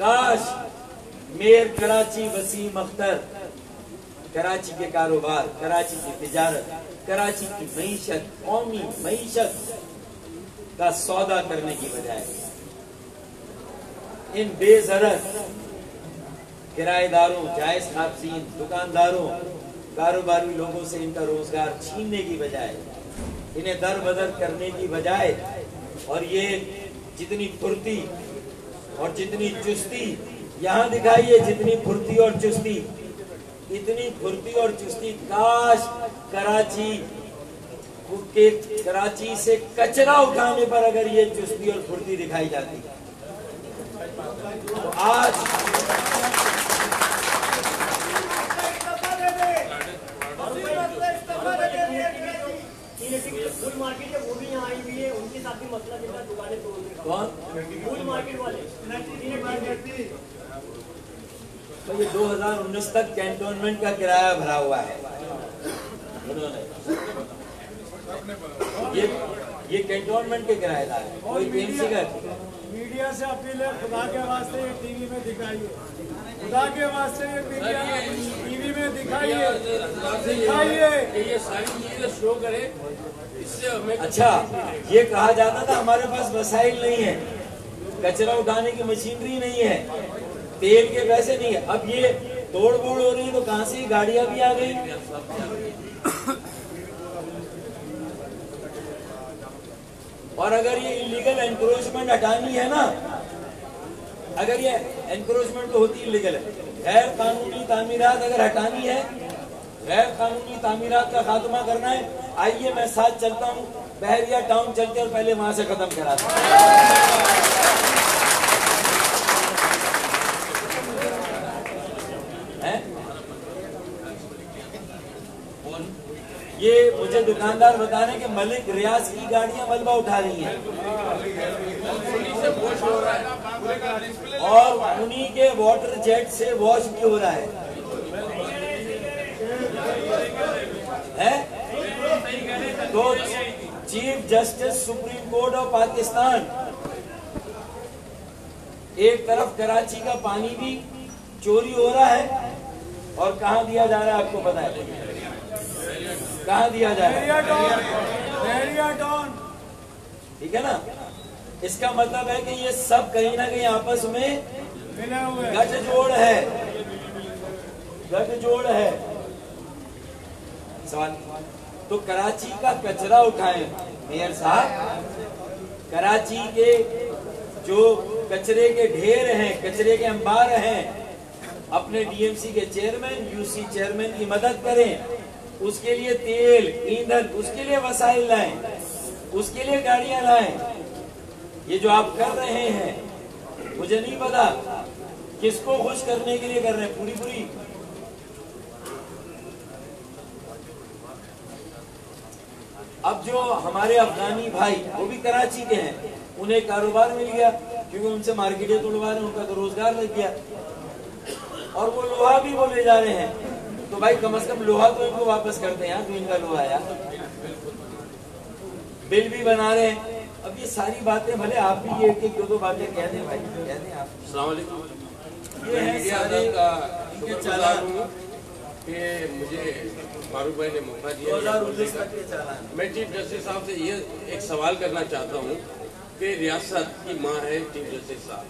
काश मेयर कराची वसीम अख्तर, कराची के कारोबार, कराची की तजारत, कराची की मीशत, कौमी मीशत का सौदा करने की बजाय। इन बेजरत किराएदारों, जायज़ खाबसीन दुकानदारों, कारोबारी लोगों से इनका रोज़गार छीनने की बजाय, इन्हें दर बदर करने की बजाय, और ये जितनी फुर्ती और जितनी चुस्ती, यहाँ दिखाइए जितनी फुर्ती और चुस्ती, इतनी फुर्ती और चुस्ती काश कराची के कराची से कचरा उठाने पर अगर ये चुस्ती और फुर्ती दिखाई जाती। तो आज तो ये 2019 तक कैंटोनमेंट का किराया भरा हुआ है। उन्होंने। ये ये कैंटोनमेंट के किराएदार है कोई टीएमसी का मीडिया से अपील है खुदा के वास्ते ये टीवी में दिखाइए। खुदा के वास्ते ये मीडिया टीवी में दिखाइए। दिखाइए। ये सारी चीज़ें शो करे इससे हमें अच्छा ये कहा जाता था हमारे पास वसाइल नहीं है कचरा उठाने की मशीनरी नहीं है तेल के पैसे नहीं है। अब ये तोड़ फोड़ हो रही है तो कहाँ से गाड़ियाँ भी आ गई? और अगर ये इलीगल एनक्रोचमेंट हटानी है ना, अगर ये एनक्रोचमेंट तो होती इलीगल है। गैर कानूनी तमीरत अगर हटानी है, गैर कानूनी तमीरत का खात्मा करना है, आइए मैं साथ चलता हूँ, बहरिया टाउन चलते और पहले वहाँ से खत्म कराता है। ये मुझे दुकानदार बता रहे हैं कि मलिक रियाज की गाड़ियाँ मलबा उठा रही हैं। और उन्हीं के वाटर जेट से वॉश भी हो रहा है। है? तो chief justice supreme court of Pakistan, एक तरफ़ कराची का पानी भी चोरी हो रहा है, और कहा दिया जा रहा है आपको पता है? कहा दिया जा रहा बैरिया डॉन बैरिया डॉन ठीक है ना? इसका मतलब है कि ये सब कहीं ना कहीं आपस में गठजोड़ है। गठजोड़ है। सवाल। तो कराची का कचरा उठाएँ मेयर साहब। कराची के जो कचरे के ढेर हैं कचरे के अंबार हैं अपने डीएमसी के चेयरमैन यूसी चेयरमैन की मदद करें। उसके लिए तेल, ईंधन, उसके लिए वसाइल लाए, उसके लिए गाड़ियाँ लाए। ये जो आप कर रहे हैं, मुझे नहीं पता किसको खुश करने के लिए कर रहे हैं, पूरी पूरी। अब जो हमारे अफगानी भाई, वो भी कराची के हैं, उन्हें कारोबार मिल गया, क्योंकि उनसे मार्केटें तोड़वा रहे हैं, उनका तो रोज़गार लग गया। और वो लोहा भी वो ले जा रहे हैं तो भाई कम से कम लोहा तो इनको वापस करते हैं यार जो इनका लोहा आया बिल भी बना रहे हैं। अब ये सारी बातें भले आप भी ये एक एक दो दो बातें कह दें भाई कह दें आप। ये है सारे इनके चालान। कि मुझे फारूक भाई ने मौका दिया। मैं चीफ जस्टिस साहब से ये एक सवाल करना चाहता हूँ कि रियासत की माँ है चीफ जस्टिस साहब।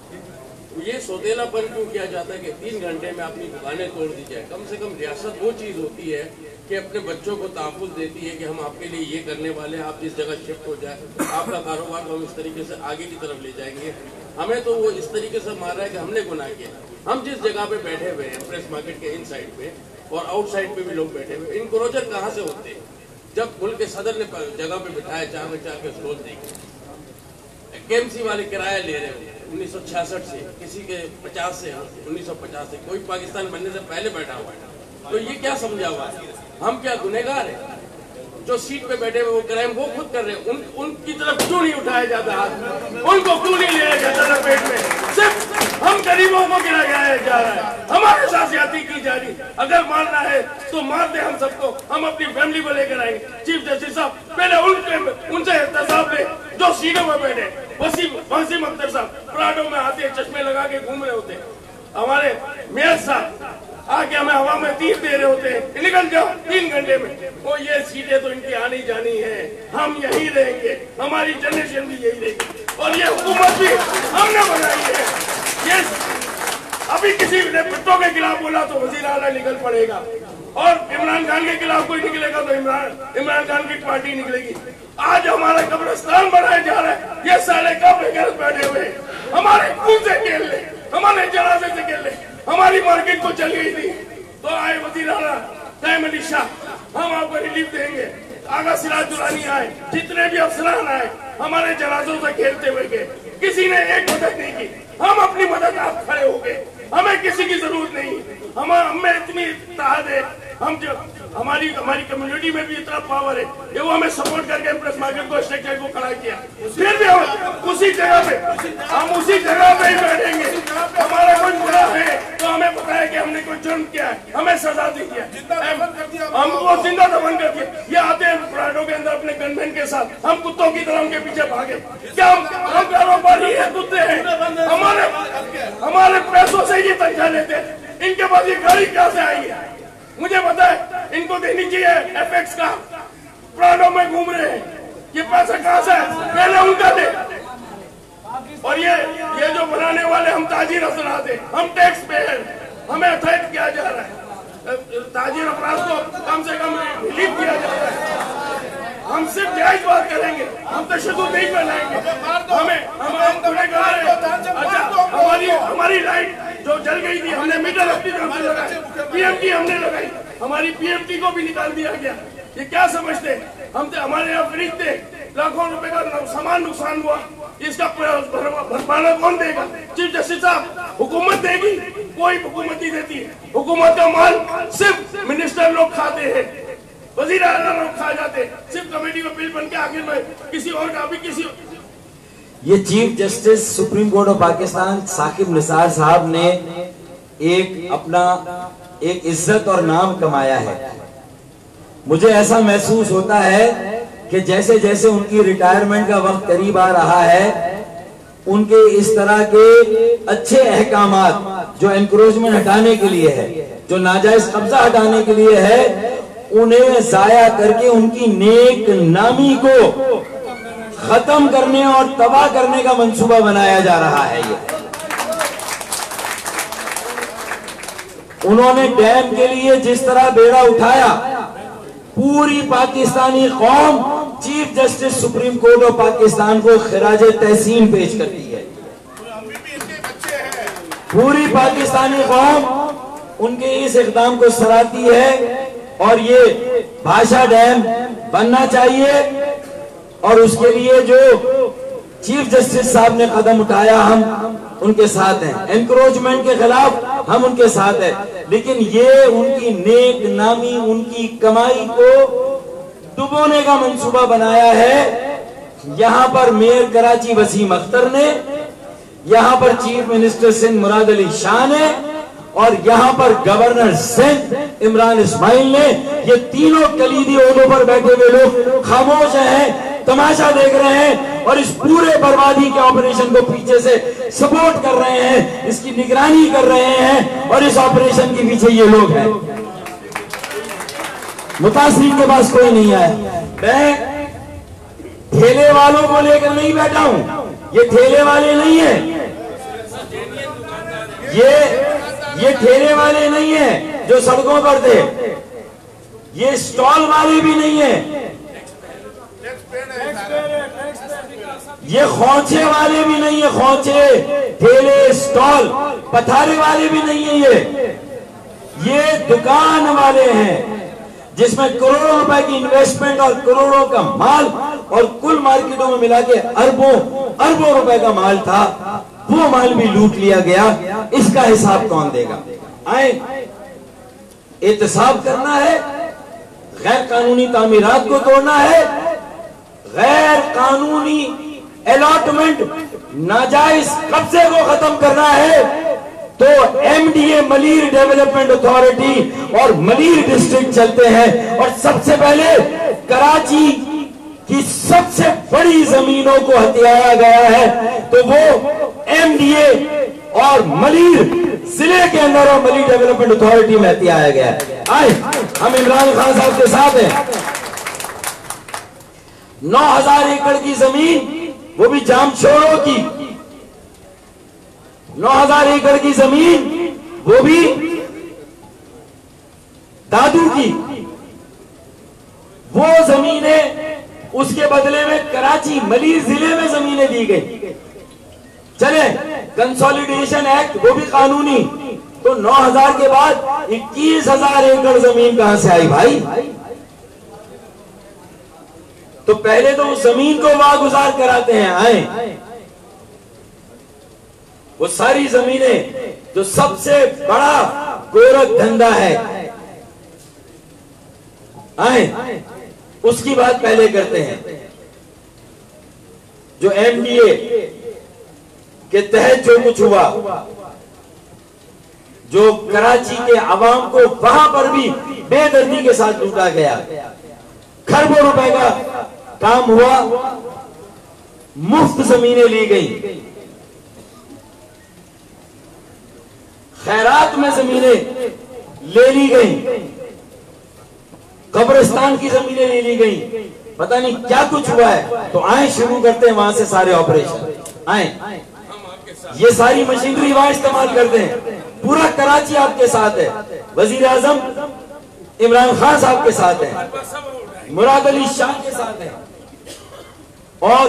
ये सौतेलापन क्यों किया जाता है कि तीन घंटे में अपनी दुकानें तोड़ दी जाए? कम से कम रियासत वो चीज़ होती है कि अपने बच्चों को तहफुल देती है कि हम आपके लिए ये करने वाले हैं, आप जिस जगह शिफ्ट हो जाए, आपका कारोबार को हम इस तरीके से आगे की तरफ़ ले जाएँगे। हमें तो वो इस तरीके से मार रहा है कि हमने गुनाह किया। हम जिस जगह पे बैठे हुए हैं प्रेस मार्केट के इन साइड पे और आउटसाइड पे भी लोग बैठे हुए हैं इनक्रोचर कहाँ से होते हैं? जब मुल्क के सदर ने जगह पे बिठाया, चार में चार के स्टोर एम सी वाले किराया ले रहे हैं 1966 से किसी के 50 से हाँ, 1950 से कोई पाकिस्तान बनने से पहले बैठा हुआ है। तो ये क्या समझा हुआ है? हम क्या गुनेगार है? जो सीट पे बैठे हुए, वो क्राइम वो खुद कर रहे हैं। उन, उनकी तरफ़ क्यों नहीं उठाया जाता हाथ उनको क्यों नहीं लिया जाता लपेट में? सिर्फ़ हम गरीबों को गिराया जा रहा है। हमारे साथ ज़्यादा की जा रही। अगर मारना है तो मार दे हम सबको। हम अपनी फैमिली को लेकर आएँगे। चीफ जस्टिस साहब, पहले उनके, उनसे एहतसाब ले। जो सीटों में बैठे, वसीम वसीम अख्तर साहब पराठों में आते, चश्मे लगा के घूम रहे होते। हमारे मेयर साहब आके हमें हवा में तीर दे रहे होते हैं। निकल जाओ, तीन घंटे में। वो ये सीटें तो इनकी आनी जानी है। हम यही रहेंगे। हमारी जनरेशन भी यही रहेगी। और ये हुकूमत भी हमने बनाई है। ये अभी किसी ने पिट्टों के खिलाफ बोला तो वज़ीर आला निकल पड़ेगा। और इमरान खान के खिलाफ कोई निकलेगा तो इमरान इमरान खान की पार्टी निकलेगी। आज हमारा कब्रिस्तान बनाया जा रहा है। ये साले कब बैठे हुए हमारे खून से खेल ले। हमारे जनाजे से खेल ले। हमारी मार्केट को चल गई थी तो आए आला टाइम हम आपको रिलीफ देंगे। आगा सिराज दुरानी आए, जितने भी अफसरान आए, हमारे जनाजों से खेलते हुए गए। किसी ने एक मदद नहीं की। हम अपनी मदद आप खड़े हो गए। हमें किसी की ज़रूरत नहीं। हम हमें इतनी ताहत है। हम जो हमारी हमारी कम्युनिटी में भी इतना पावर है। कि वो हमें सपोर्ट करके प्रेस मार्केट को स्ट्रक्चर को खड़ा किया। फिर भी हम उसी जगह पे हम उसी जगह पे ही बैठेंगे। हमारा कोई बुरा है तो हमें पता है कि हमने कोई जुर्म किया है हमें सजा दी है। हमको ज़िंदा दफन कर दिया। ये आते हैं पराठों के अंदर अपने गनमैन के साथ। हम कुत्तों की तरह उनके पीछे भागे। क्या हम हम कारोबारी है कुत्ते हैं? हमारे हमारे पैसों से ये तनख्वाह लेते हैं। इनके पास ये गाड़ी कहाँ से आई है? मुझे पता है इनको देनी चाहिए एफएक्स का। प्राणों में घूम रहे हैं। ये पैसा कहाँ से पहले उनका दे। और ये ये जो बनाने वाले हम ताजी अफराद दे हम टैक्स पेयर हमें थ्रेट किया जा रहा है। ताजी अपराध को कम से कम रिलीफ किया जा रहा है। हम सिर्फ़ जायज़ बात करेंगे। हम तो शुरू नहीं बनाएँगे हमें हम हम गुनहगार हैं। अच्छा हमारी हमारी लाइट जो जल गई थी हमने मीटर अपनी तरफ़ से लगाई। पीएमटी हमने लगाई। हमारी पीएमटी को भी निकाल दिया गया। ये क्या समझते हैं? हम तो हमारे यहाँ फ्रिज थे। लाखों रुपए का सामान नुकसान हुआ। इसका भरपाना कौन देगा? चीफ जस्टिस साहब हुकूमत देगी? कोई हुकूमत नहीं देती हुकूमत का माल सिर्फ़ मिनिस्टर लोग खाते हैं। वज़ीर खा जाते। सिर्फ़ कमेटी में बिल बन के आखिर में किसी और का भी किसी ये chief justice supreme court of Pakistan Saqib Nisar साहब ने एक अपना एक इज़्ज़त और नाम कमाया है। मुझे ऐसा महसूस होता है कि जैसे जैसे उनकी रिटायरमेंट का वक्त करीब आ रहा है, उनके इस तरह के अच्छे अहकाम जो एनक्रोचमेंट हटाने के लिए है, जो नाजायज कब्जा हटाने के लिए है उन्हें जाया करके उनकी नेक नामी को खत्म करने और तबाह करने का मंसूबा बनाया जा रहा है ये। उन्होंने डैम के लिए जिस तरह बेड़ा उठाया, पूरी पाकिस्तानी कौम chief justice supreme court of Pakistan को खराज तहसीन पेश करती है। पूरी पाकिस्तानी कौम उनके इस इकदाम को सराहती है और ये भाषा डैम बनना चाहिए। और उसके लिए जो चीफ जस्टिस साहब ने कदम उठाया, हम उनके साथ हैं। एनक्रोचमेंट के खिलाफ हम उनके साथ हैं। लेकिन ये उनकी नेक नामी, उनकी कमाई को डुबोने का मंसूबा बनाया है। यहाँ पर मेयर कराची वसीम अख्तर ने, यहाँ पर चीफ मिनिस्टर सिंह मुराद अली शाह ने और यहाँ पर गवर्नर सिंध इमरान इस्माइल ने ये तीनों कलीदी ओहदों पर बैठे हुए लोग खामोश हैं, तमाशा देख रहे हैं और इस पूरे बर्बादी के ऑपरेशन को पीछे से सपोर्ट कर रहे हैं, इसकी निगरानी कर रहे हैं और इस ऑपरेशन के पीछे ये लोग हैं। मुतासरी के पास कोई नहीं है मैं ठेले वालों को लेकर नहीं बैठा हूँ। ये ठेले वाले नहीं है। ये ये ठेले वाले नहीं है जो सड़कों पर थे। ये स्टॉल वाले भी नहीं है। ये खोचे वाले भी नहीं है, खोचे, ठेले, स्टॉल, पथारे वाले भी नहीं है ये। ये दुकान वाले हैं, जिसमें करोड़ों रुपए की इन्वेस्टमेंट और करोड़ों का माल और कुल मार्केटों में मिला के अरबों अरबों रुपए का माल था। वो माल भी लूट लिया गया, इसका हिसाब कौन देगा? आए, एहतसाब करना है गैर कानूनी तामीरात को तोड़ना है गैर कानूनी अलॉटमेंट नाजायज कब्जे को खत्म करना है तो एमडीए मलिर डेवलपमेंट अथॉरिटी और मलिर डिस्ट्रिक्ट चलते हैं। और सबसे पहले कराची की सबसे बड़ी जमीनों को हथियाया गया है तो वो एमडीए और मलिर ज़िले के अंदर और मलिर डेवलपमेंट अथॉरिटी में हथियाया गया है। आए हम इमरान खान साहब के साथ हैं। नौ हज़ार एकड़ की ज़मीन, वो भी जाम छोड़ो की। नौ हज़ार एकड़ की ज़मीन, वो भी दादू की। वो जमीनें उसके बदले में कराची, मलिर ज़िले में जमीनें दी गई। चले कंसोलिडेशन एक्ट वो भी कानूनी। तो 9000 के बाद इक्कीस हज़ार एकड़ ज़मीन कहाँ से आई भाई? तो पहले तो उस ज़मीन को वागुजार कराते हैं, आए। वो सारी जमीनें, जो सबसे बड़ा गोरख धंधा है, आए। उसकी बात पहले करते हैं। जो एमडीए के तहत जो कुछ हुआ, जो कराची के आवाम को वहाँ पर भी बेदर्दी के साथ लूटा गया। खरबों रुपए का काम हुआ, मुफ़्त जमीनें ली गई। खैरात में जमीनें ले ली गई। कब्रिस्तान की जमीनें ले ली गई। पता नहीं क्या कुछ हुआ है। तो आए शुरू करते हैं वहाँ से सारे ऑपरेशन आए। ये सारी मशीनरी वहाँ इस्तेमाल करते हैं। पूरा कराची आपके साथ है। वज़ीर आज़म, इमरान खान साहब के साथ है। मुराद अली शाह के साथ है। और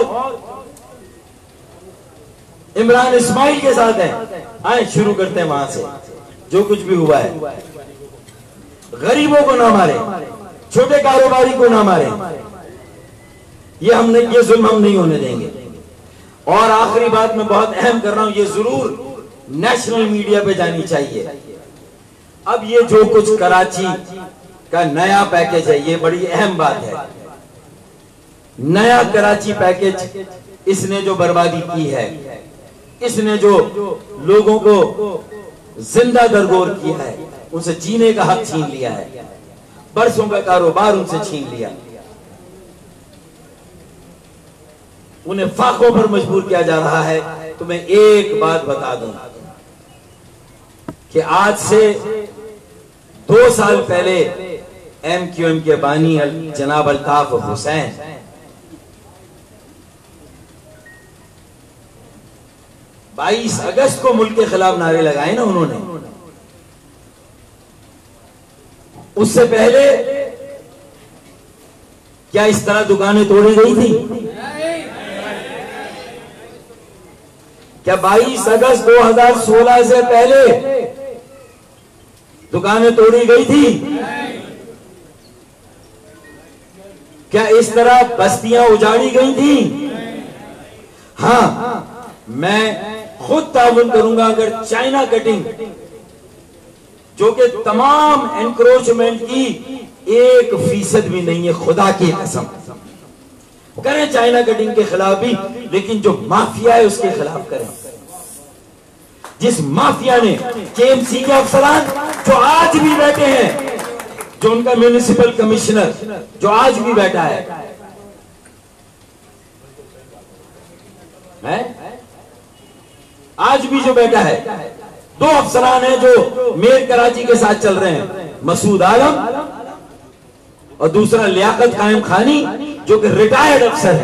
इमरान इस्माइल के साथ है। आए शुरू करते हैं वहाँ से। जो कुछ भी हुआ है। गरीबों को ना मारे। छोटे कारोबारी को ना मारे। ये हम नहीं ये जुल्म हम नहीं होने देंगे। और आखिरी बात मैं बहुत अहम कर रहा हूँ, ये ज़रूर नेशनल मीडिया पे जानी चाहिए। अब ये जो कुछ कराची का नया पैकेज है, ये बड़ी अहम बात है। नया कराची पैकेज इसने जो बर्बादी की है, इसने जो लोगों को ज़िंदा दरगोर किया है उनसे जीने का हक छीन लिया है। बरसों का कारोबार उनसे छीन लिया। उन्हें फाकों पर मजबूर किया जा रहा है। तो मैं एक बात बता दूँ कि आज से दो साल पहले एम क्यू एम के बानी जनाब अल्ताफ हुसैन बाईस अगस्त को मुल्क के खिलाफ नारे लगाए ना उन्होंने। उससे पहले क्या इस तरह दुकानें तोड़ी गई थी? क्या 22 अगस्त 2016 से पहले दुकानें तोड़ी गई थी? क्या इस तरह बस्तियाँ उजाड़ी गई थी? हाँ मैं खुद ताउन करूँगा अगर चाइना कटिंग जो कि तमाम एनक्रोचमेंट की एक फ़ीसद भी नहीं है, खुदा की कसम। करें चाइना कटिंग के खिलाफ भी, लेकिन जो माफिया है उसके खिलाफ करें। जिस माफिया ने केएमसी के अफसरान, जो आज भी बैठे हैं, जो उनका म्यूनिसिपल कमिश्नर जो आज भी बैठा है। है? आज भी जो बैठा है दो अफसरान हैं जो मेयर कराची के साथ चल रहे हैं। मसूद आलम और दूसरा लियाकत कायम खानी, जो कि रिटायर्ड अफसर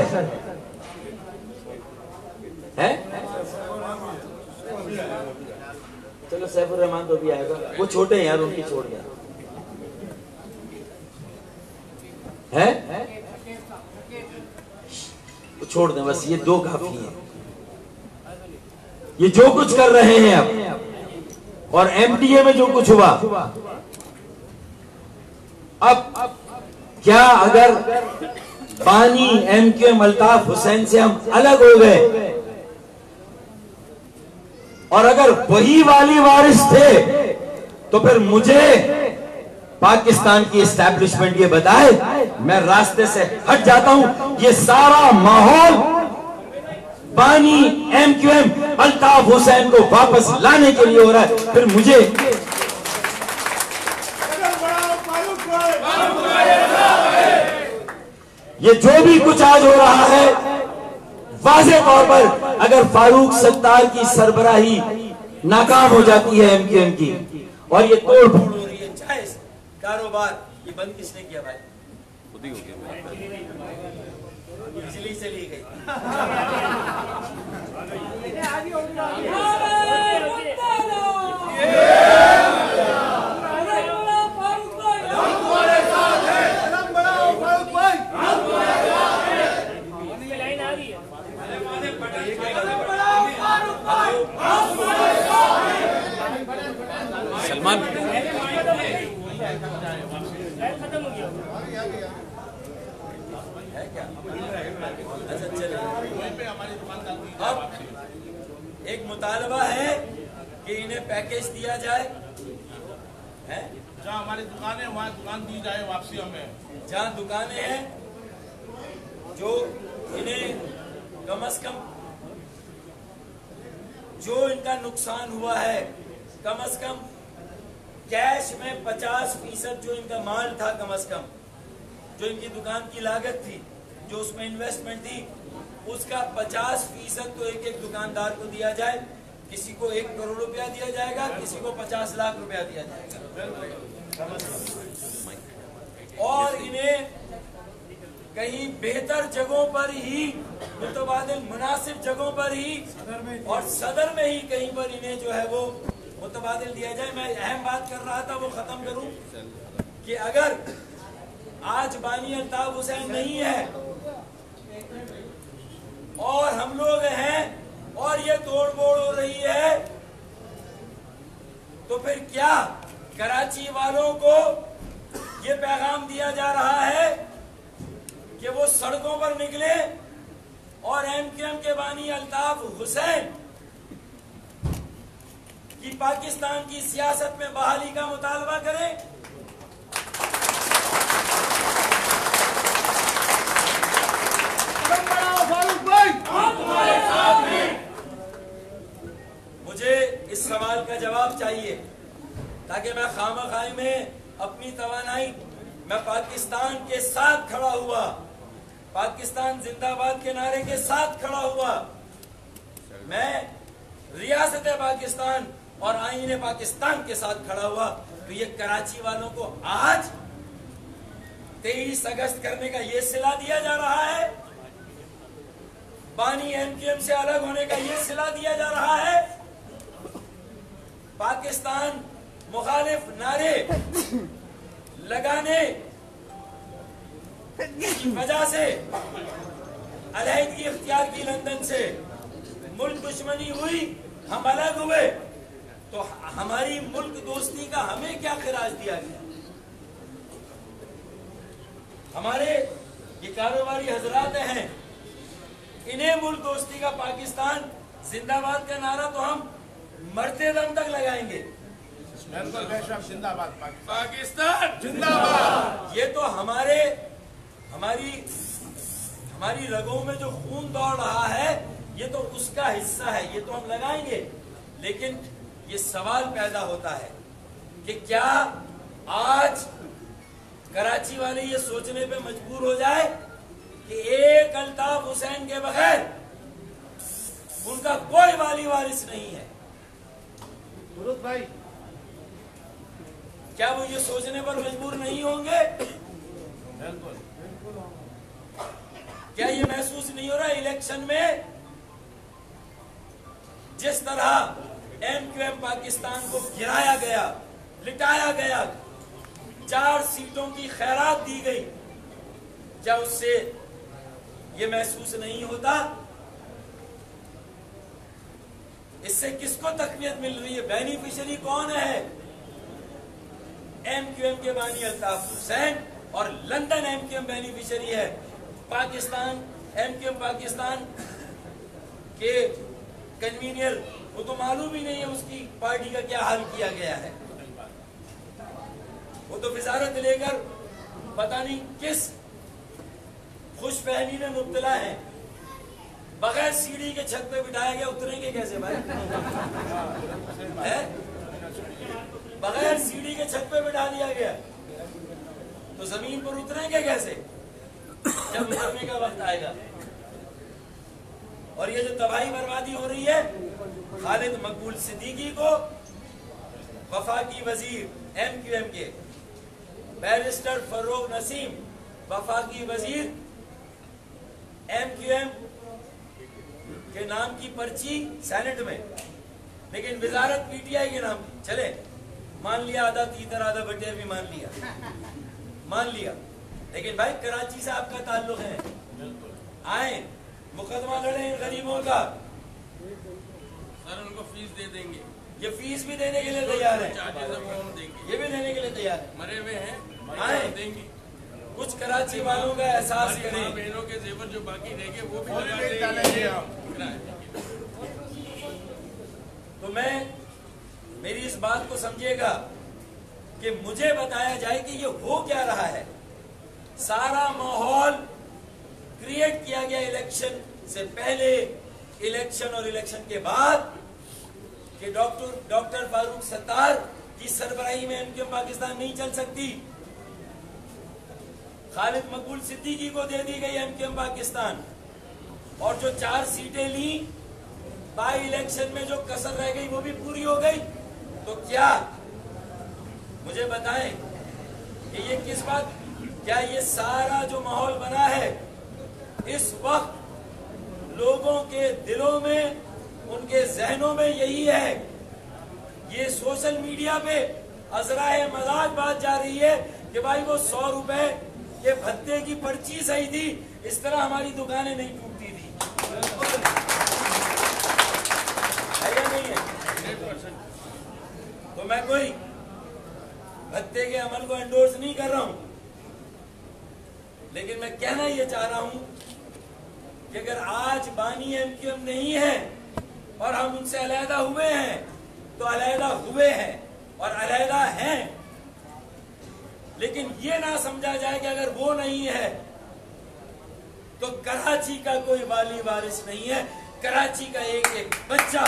है। चलो सैफुर रहमान तो भी आएगा। वो छोटे हैं यार, उनकी छोड़ गया है? तो छोड़ दें, बस ये दो काफ़ी हैं। ये जो कुछ कर रहे हैं अब। और एमटीए में जो कुछ हुआ। अब क्या अगर बानी एम के अल्ताफ हुसैन से हम अलग हो गए? और अगर वही वाली वारिस थे तो फिर मुझे पाकिस्तान की स्टैब्लिशमेंट ये बताए। मैं रास्ते से हट जाता हूँ। ये सारा माहौल बानी M Q M Altaf Hussain को वापस लाने के लिए हो रहा है। फिर मुझे ये जो भी कुछ आज हो रहा है वाजे तौर पर अगर फारूक सत्तार की सरबराही नाकाम हो जाती है एम एम की, और ये तोड़ फोड़ हो रही है चाहे कारोबार, ये बंद किसने किया भाई? खुद ही हो गया बिजली चली गई सलमान अच्छा चलिए अब एक मुतालबा है कि इन्हें पैकेज दिया जाए। है? जहाँ हमारी दुकान है वहाँ दुकान दी जाए वापसी हमें। जहाँ दुकानें हैं जो इन्हें कम अज कम जो इनका नुकसान हुआ है कम अज कम कैश में 50 फ़ीसद जो इनका माल था कम अज कम जो इनकी दुकान की लागत थी जो उसमें इन्वेस्टमेंट थी उसका 50 फ़ीसद तो एक एक दुकानदार को दिया जाए। किसी को एक करोड़ रुपया दिया जाएगा, किसी को 50 लाख रुपया दिया जाएगा। और इन्हें कहीं बेहतर जगहों पर ही, मुतबादिल मुनासिब जगहों पर ही और सदर में ही कहीं पर इन्हें जो है वो मुतबादिल दिया जाए। मैं अहम बात कर रहा था, वो खत्म करूँ कि अगर आज बानी अल्ताफ हुसैन नहीं है और हम लोग हैं, और ये तोड़ फोड़ हो रही है। तो फिर क्या कराची वालों को ये पैगाम दिया जा रहा है कि वो सड़कों पर निकले और एमकेएम के बानी अल्ताफ हुसैन की पाकिस्तान की सियासत में बहाली का मुतालबा करें? मुझे इस सवाल का जवाब चाहिए, ताकि मैं खाम खाई में अपनी तवानाई, मैं पाकिस्तान के साथ खड़ा हुआ, पाकिस्तान जिंदाबाद के नारे के साथ खड़ा हुआ। मैं रियासत पाकिस्तान और आईन पाकिस्तान के साथ खड़ा हुआ तो ये कराची वालों को आज तेईस अगस्त करने का ये सिला दिया जा रहा है। बानी एमकेएम से अलग होने का ये सिला दिया जा रहा है। पाकिस्तान मुखालिफ नारे लगाने की वजह से, अलहदगी इख्तियार की लंदन से मुल्क दुश्मनी हुई, हम अलग हुए। तो हमारी मुल्क दोस्ती का हमें क्या खराज दिया गया? हमारे ये कारोबारी हजरात हैं इन्हें मुल्क दोस्ती का पाकिस्तान जिंदाबाद का नारा तो हम मरते दम तक लगाएँगे। जिंदाबाद पाकिस्तान पाकिस्तान। जिंदाबाद। ये तो हमारे हमारी हमारी रगों में जो खून दौड़ रहा है ये तो उसका हिस्सा है ये तो हम लगाएँगे। लेकिन ये सवाल पैदा होता है कि क्या आज कराची वाले ये सोचने पे मजबूर हो जाए? कि एक अल्ताफ हुसैन के बगैर उनका कोई वाली वारिस नहीं है। भाई। क्या वो ये सोचने पर मजबूर नहीं होंगे? बिल्कुल। क्या ये महसूस नहीं हो रहा इलेक्शन में? जिस तरह एम क्यू एम पाकिस्तान को गिराया गया लिटाया गया चार सीटों की खैरात दी गई क्या उससे ये महसूस नहीं होता। इससे किसको तकवीत मिल रही है? बेनिफिशियरी कौन है? एम क्यू एम के बानी अल्ताफ हुसैन और London M Q M beneficiary है। Pakistan M Q M Pakistan के कन्वीनियर वो तो मालूम ही नहीं है उसकी पार्टी का क्या हाल किया गया है। वो तो विजारत लेकर पता नहीं किस खुश फहमी में मुबतला है। बगैर सीढ़ी के छत पे बिठाया गया, उतरेंगे कैसे भाई? है? बगैर सीढ़ी के छत पे बिठा दिया गया। तो ज़मीन पर उतरेंगे कैसे? जब उतरने का वक्त आएगा। और ये जो तबाही बर्बादी हो रही है, खालिद मकबूल सिद्दीकी को वफाकी वज़ीर एम क्यू एम के बैरिस्टर फरोग नसीम वफाकी वज़ीर एम क्यू एम के नाम की पर्ची सेनेट में। लेकिन वजारत पीटीआई के नाम की। चले मान लिया आधा तीतर आधा बटेर भी मान लिया। मान लिया। लेकिन भाई कराची से आपका ताल्लुक है। आए मुकदमा लड़े इन गरीबों का। सर उनको फ़ीस दे देंगे। ये फ़ीस भी देने के लिए तैयार है। ये भी देने के लिए तैयार है। मरे हुए हैं आए। देंगे। कुछ कराची वालों का एहसास करें। बहनों के जेवर जो बाकी रह गए वो भी। डालेंगे हम तो मैं मेरी इस बात को समझिएगा कि मुझे बताया जाए कि ये हो क्या रहा है। सारा माहौल क्रिएट किया गया इलेक्शन से पहले इलेक्शन और इलेक्शन के बाद कि डॉक्टर डॉक्टर फारूक सत्तार की सरबराही में एमके पाकिस्तान नहीं चल सकती। खालिद मकबूल सिद्दीकी को दे दी गई एमके पाकिस्तान। और जो चार सीटें ली, बाई इलेक्शन में जो कसर रह गई, वो भी पूरी हो गई। तो क्या मुझे बताएँ कि ये किस बात, क्या ये सारा जो माहौल बना है, इस वक्त लोगों के दिलों में, उनके जहनों में यही है। ये सोशल मीडिया पे अजरा मज़ाक बात जा रही है कि भाई वो सौ रुपए के भत्ते की पर्ची सही थी, इस तरह हमारी दुकानें नहीं टूटती थी। है या नहीं है? तो मैं कोई भत्ते के अमल को एंडोर्स नहीं कर रहा हूँ। लेकिन मैं कहना यह चाह रहा हूँ कि अगर आज बानी एम क्यू एम नहीं है और हम उनसे अलहदा हुए हैं तो अलहदा हुए हैं और अलहदा हैं। लेकिन ये ना समझा जाए कि अगर वो नहीं है तो कराची का कोई वाली वारिस नहीं है। कराची का एक एक बच्चा।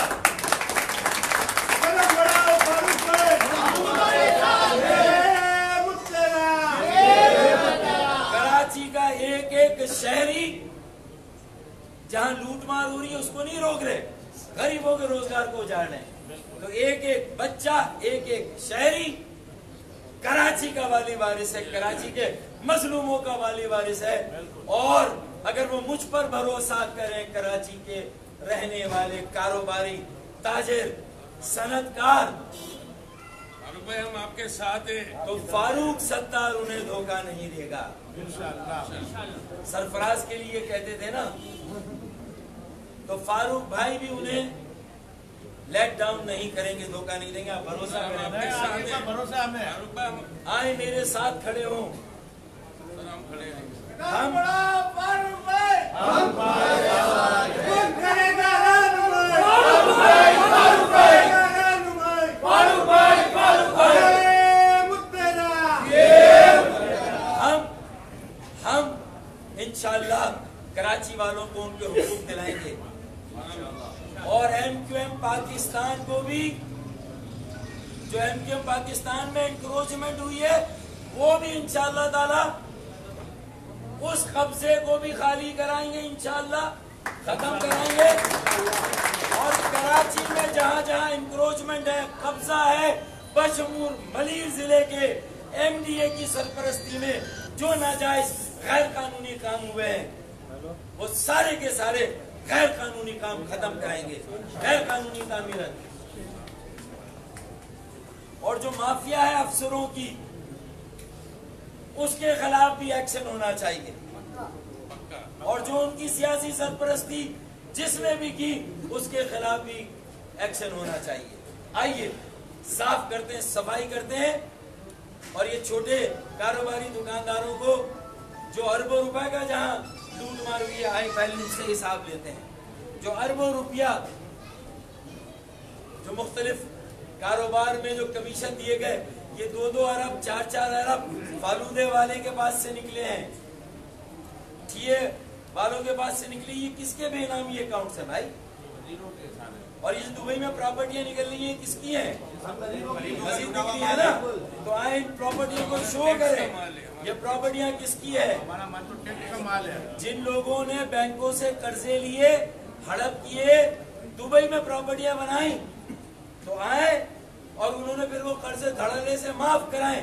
कराची का एक एक शहरी जहाँ लूट मार हो रही है उसको नहीं रोक रहे। गरीबों के रोज़गार को उजाड़ रहे तो एक एक बच्चा एक एक शहरी कराची का वाली वारिस है कराची के मजलूमों का वाली वारिस है। और अगर वो मुझ पर भरोसा करें कराची के रहने वाले कारोबारी ताजिर सनतकार हम आपके साथ हैं। तो फारूक सत्तार उन्हें धोखा नहीं देगा। सरफराज के लिए कहते थे ना तो फारूक भाई भी उन्हें लेट डाउन नहीं करेंगे धोखा नहीं देंगे आप भरोसा करें आपके साथ भरोसा हमें है। आए मेरे साथ खड़े हो हम खड़े हैं हम हम हम इंशाल्लाह कराची वालों को उनके हुकूक दिलाएँगे और एम क्यू एम पाकिस्तान को भी जो एम क्यू एम पाकिस्तान में इंक्रोचमेंट हुई है वो भी इंशाल्लाह ताला उस कब्जे को भी खाली कराएँगे, इंशाल्लाह खत्म कराएँगे। और कराची में जहाँ जहाँ इंक्रोचमेंट है, कब्जा है, बशमूर मलिर ज़िले के एमडीए की सरपरस्ती में जो नाजायज गैर कानूनी काम हुए हैं, वो सारे के सारे गैर कानूनी काम खत्म कराएँगे। गैर कानूनी तामीरत और जो माफिया है अफसरों की, उसके खिलाफ भी एक्शन होना चाहिए। और जो उनकी सियासी सरपरस्ती जिसने भी की, उसके खिलाफ भी एक्शन होना चाहिए। आइए, साफ़ करते हैं, सफ़ाई करते हैं। और ये छोटे कारोबारी दुकानदारों को, जो अरबों रुपए का जहाँ लूट मार हुई है, आए पहले उनसे हिसाब लेते हैं। जो अरबों रुपया, जो मुख्तलिफ़ कारोबार में जो कमीशन दिए गए, ये दो दो अरब चार चार अरब फालूदे वाले के पास से निकले हैं। ठिए वालों के पास से निकली, ये किसके बेनामी अकाउंट है भाई? और ये दुबई में प्रॉपर्टियाँ निकल रही है किसकी हैं? ना? तो आए इन प्रॉपर्टियों को शो करें, ये प्रॉपर्टियाँ किसकी है? है जिन लोगों ने बैंकों से कर्जे लिए, हड़प किए, दुबई में प्रॉपर्टियाँ बनाई तो आए और उन्होंने फिर वो कर्जे धड़ल्ले से माफ़ कराए।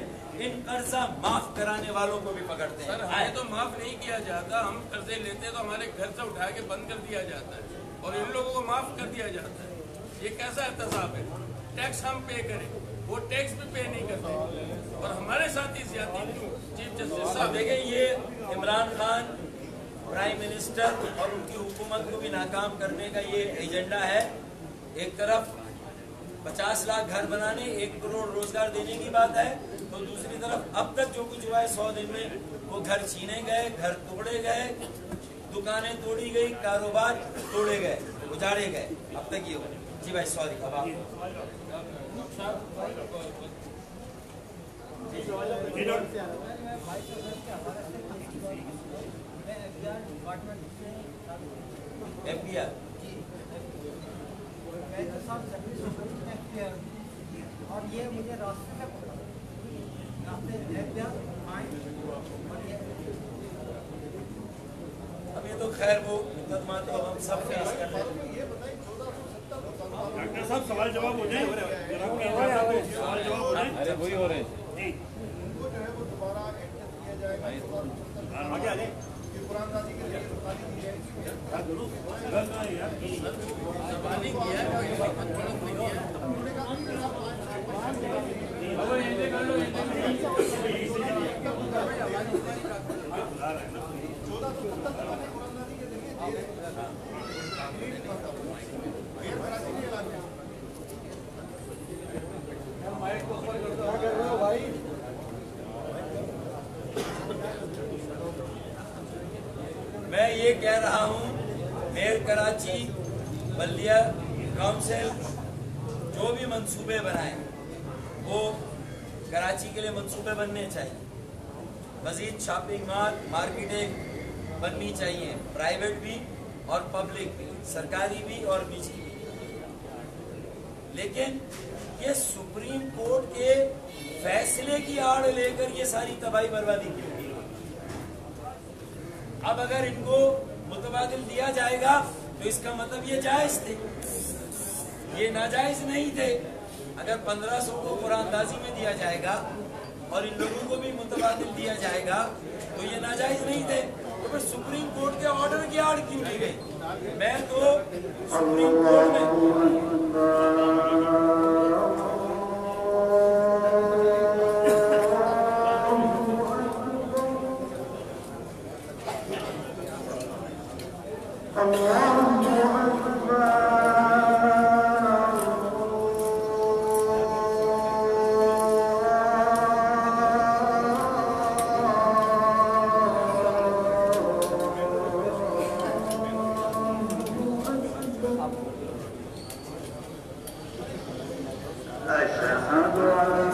इन कर्जा माफ़ कराने वालों को भी पकड़ते हैं। सर हमें तो माफ़ नहीं किया जाता। हम कर्जे लेते तो हमारे घर से उठा के बंद कर दिया जाता है और इन लोगों को माफ़ कर दिया जाता है। ये कैसा एहतसाब है? टैक्स हम पे करें। वो टैक्स भी पे नहीं करते। और हमारे साथ ही ज़्यादा चीफ जस्टिस साहब देखें ये इमरान खान प्राइम मिनिस्टर और उनकी हुकूमत को भी नाकाम करने का ये एजेंडा है। एक तरफ़ 50 लाख घर बनाने एक करोड़ रोज़गार देने की बात है। तो दूसरी तरफ़ अब तक जो कुछ हुआ है सौ दिन में वो घर छीने गए घर तोड़े गए दुकानें तोड़ी गई कारोबार तोड़े गए उजाड़े गए। अब तक ये हुआ जी भाई सॉरी अब आप एफ़ बी आर और ये मुझे रास्ते में अब ये तो खैर वो मुकदमा तो हम सब फेस कर रहे हैं। डॉक्टर साहब सवाल जवाब हो जाए। के को सवाल जवाब हो जाए। अरे वही हो रहे हैं। जी। आगे आगे। हाँ, ज़रूर। गल ना है यार। जबानी किया है कोई हिम्मत मदद नहीं किया मैं ये कह रहा हूँ मेयर कराची बल्दिया काउंसिल जो भी मंसूबे बनाए वो कराची के लिए मंसूबे बनने चाहिए। मजीद शॉपिंग मॉल मार्केटिंग बननी चाहिए। प्राइवेट भी और पब्लिक भी, सरकारी भी और निजी भी। लेकिन ये सुप्रीम कोर्ट के फैसले की आड़ लेकर ये सारी तबाही बर्बादी की? अब अगर इनको मुतबादिल दिया जाएगा तो इसका मतलब ये जायज़ थे। ये नाजायज नहीं थे। अगर 1500 को कुरानदाजी में दिया जाएगा और इन लोगों को भी मुतबादिल दिया जाएगा तो ये नाजायज नहीं थे। तो फिर सुप्रीम कोर्ट के ऑर्डर की आड़ क्यों ली गई? मैं तो सुप्रीम कोर्ट में क्या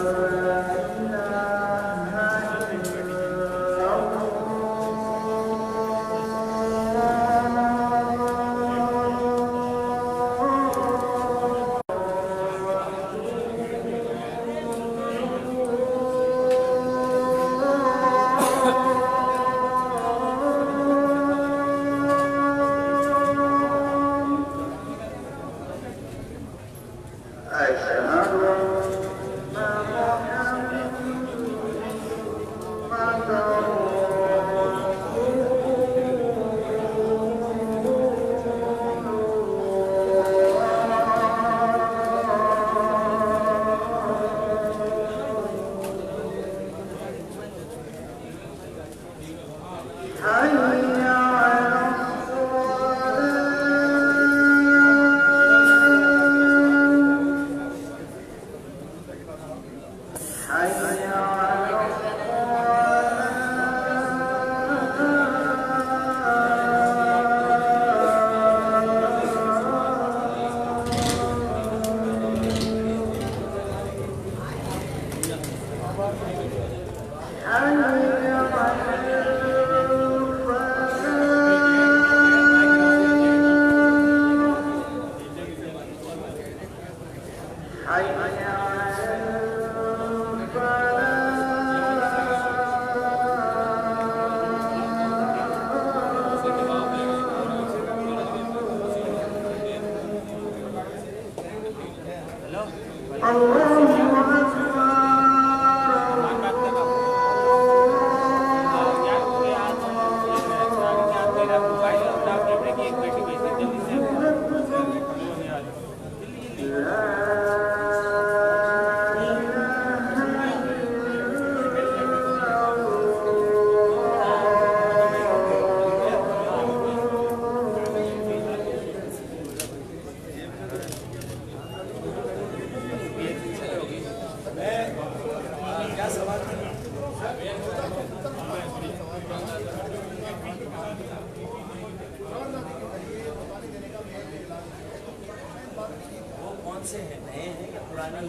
वो कौन से हैं नए हैं या पुराने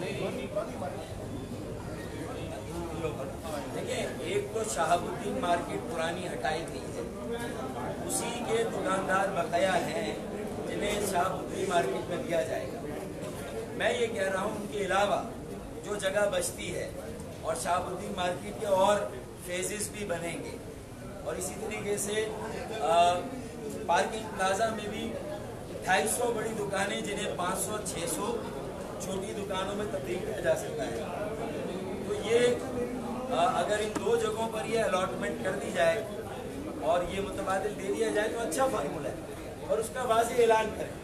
देखिए एक तो शहाबुद्दीन मार्केट पुरानी हटाई गई है। उसी के दुकानदार बकाया हैं जिन्हें शहाबुद्दीन मार्केट में दिया जाएगा। मैं ये कह रहा हूँ उनके अलावा जो जगह बचती है और शहाबुद्दीन मार्केट के और फेजेस भी बनेंगे। और इसी तरीके से आ, पार्किंग प्लाजा में भी 250 बड़ी दुकानें जिन्हें 500 600 छोटी दुकानों में तब्दील किया जा सकता है। तो ये अगर इन दो जगहों पर ये अलॉटमेंट कर दी जाए और ये मुतबादल दे दिया जाए तो अच्छा फार्मूला है। और उसका वाज ऐलान करें।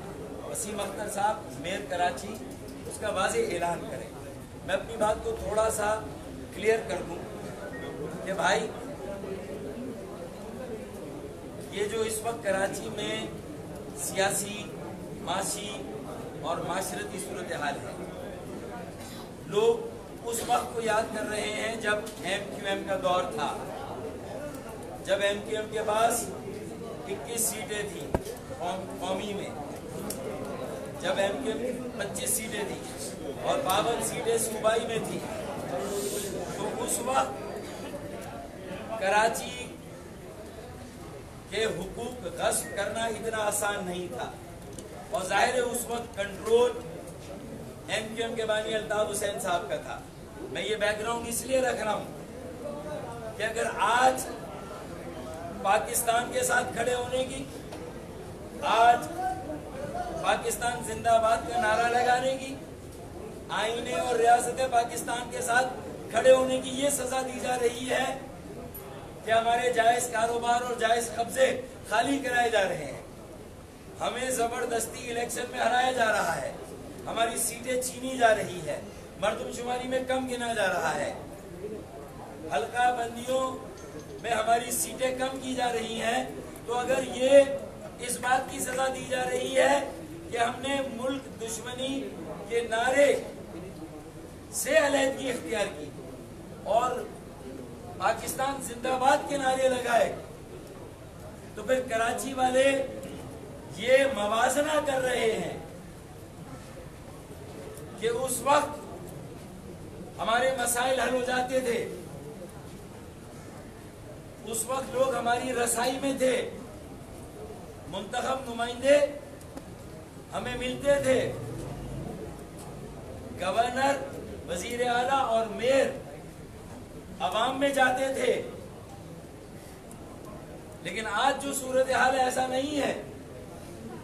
वसीम अख्तर साहब, मेयर कराची, उसका वाज ऐलान करें। मैं अपनी बात को थोड़ा सा क्लियर कर दूँ कि भाई, ये जो इस वक्त कराची में सियासी माशी और माशरती सूरत हाल है। लोग उस वक्त को याद कर रहे हैं जब एम क्यू एम का दौर था। जब एम क्यू एम के पास 21 सीटें थी कौमी में। जब एम क्यू एम पच्चीस सीटें थी और बावन सीटें सूबाई में थी तो उस वक्त कराची के हुकूक गस्ब करना इतना आसान नहीं था। और ज़ाहिर है उस वक्त कंट्रोल एम क्यू एम के बानी अल्ताफ हुसैन साहब का था। मैं ये बैकग्राउंड इसलिए रख रहा हूँ कि अगर आज पाकिस्तान के साथ खड़े होने की, आज पाकिस्तान जिंदाबाद का नारा लगाने की, आईने और रियासत पाकिस्तान के साथ खड़े होने की ये सजा दी जा रही है कि हमारे जायज़ कारोबार और जायज़ कब्जे खाली कराए जा रहे हैं। हमें ज़बरदस्ती इलेक्शन में हराया जा रहा है। हमारी सीटें छीनी जा रही है। मरदमशुमारी में कम गिना जा रहा है। हल्का बंदियों में हमारी सीटें कम की जा रही हैं। तो अगर ये इस बात की सजा दी जा रही है कि हमने मुल्क दुश्मनी के नारे से अलहदगी इख्तियार की और पाकिस्तान जिंदाबाद के नारे लगाए तो फिर कराची वाले ये मवाजना कर रहे हैं कि उस वक्त हमारे मसाइल हल हो जाते थे। उस वक्त लोग हमारी रसाई में थे। मुंतखब नुमाइंदे हमें मिलते थे। गवर्नर, वज़ीर आला और मेयर आवाम में जाते थे। लेकिन आज जो सूरत हाल है, ऐसा नहीं है।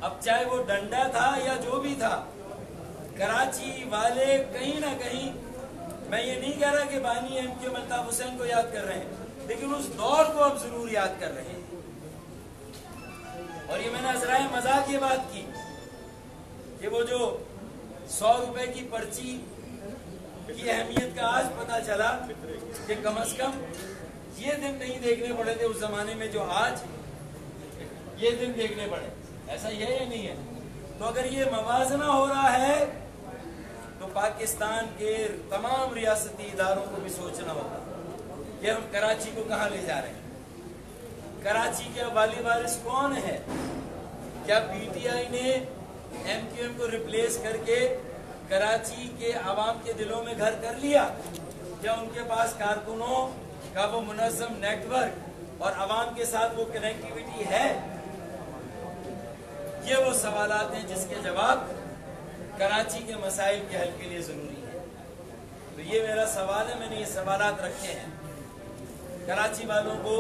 अब चाहे वो डंडा था या जो भी था, कराची वाले कहीं ना कहीं, मैं ये नहीं कह रहा कि बानी एम के मल्ताफ हुसैन को याद कर रहे हैं, लेकिन उस दौर को अब ज़रूर याद कर रहे हैं। और ये मैंने अजराए मज़ाक ये बात की कि वो जो सौ रुपए की पर्ची की अहमियत का आज पता चला कि कम अज कम ये दिन नहीं देखने पड़े थे उस जमाने में जो आज ये दिन देखने पड़े। ऐसा ही है या नहीं है? तो अगर ये मवाजना हो रहा है तो पाकिस्तान के तमाम रियासती इदारों को भी सोचना होगा। कि हम कराची को कहाँ ले जा रहे हैं? कराची के वाली वारिस कौन है? क्या पीटीआई ने एमक्यूएम को रिप्लेस करके कराची के आवाम के दिलों में घर कर लिया? क्या उनके पास कारकुनों का वो मुनजम नेटवर्क और आवाम के साथ वो कनेक्टिविटी है? ये वो सवाल हैं जिसके जवाब कराची के मसाइल के हल के लिए ज़रूरी है। तो ये मेरा सवाल है, मैंने ये सवाल रखे हैं। कराची वालों को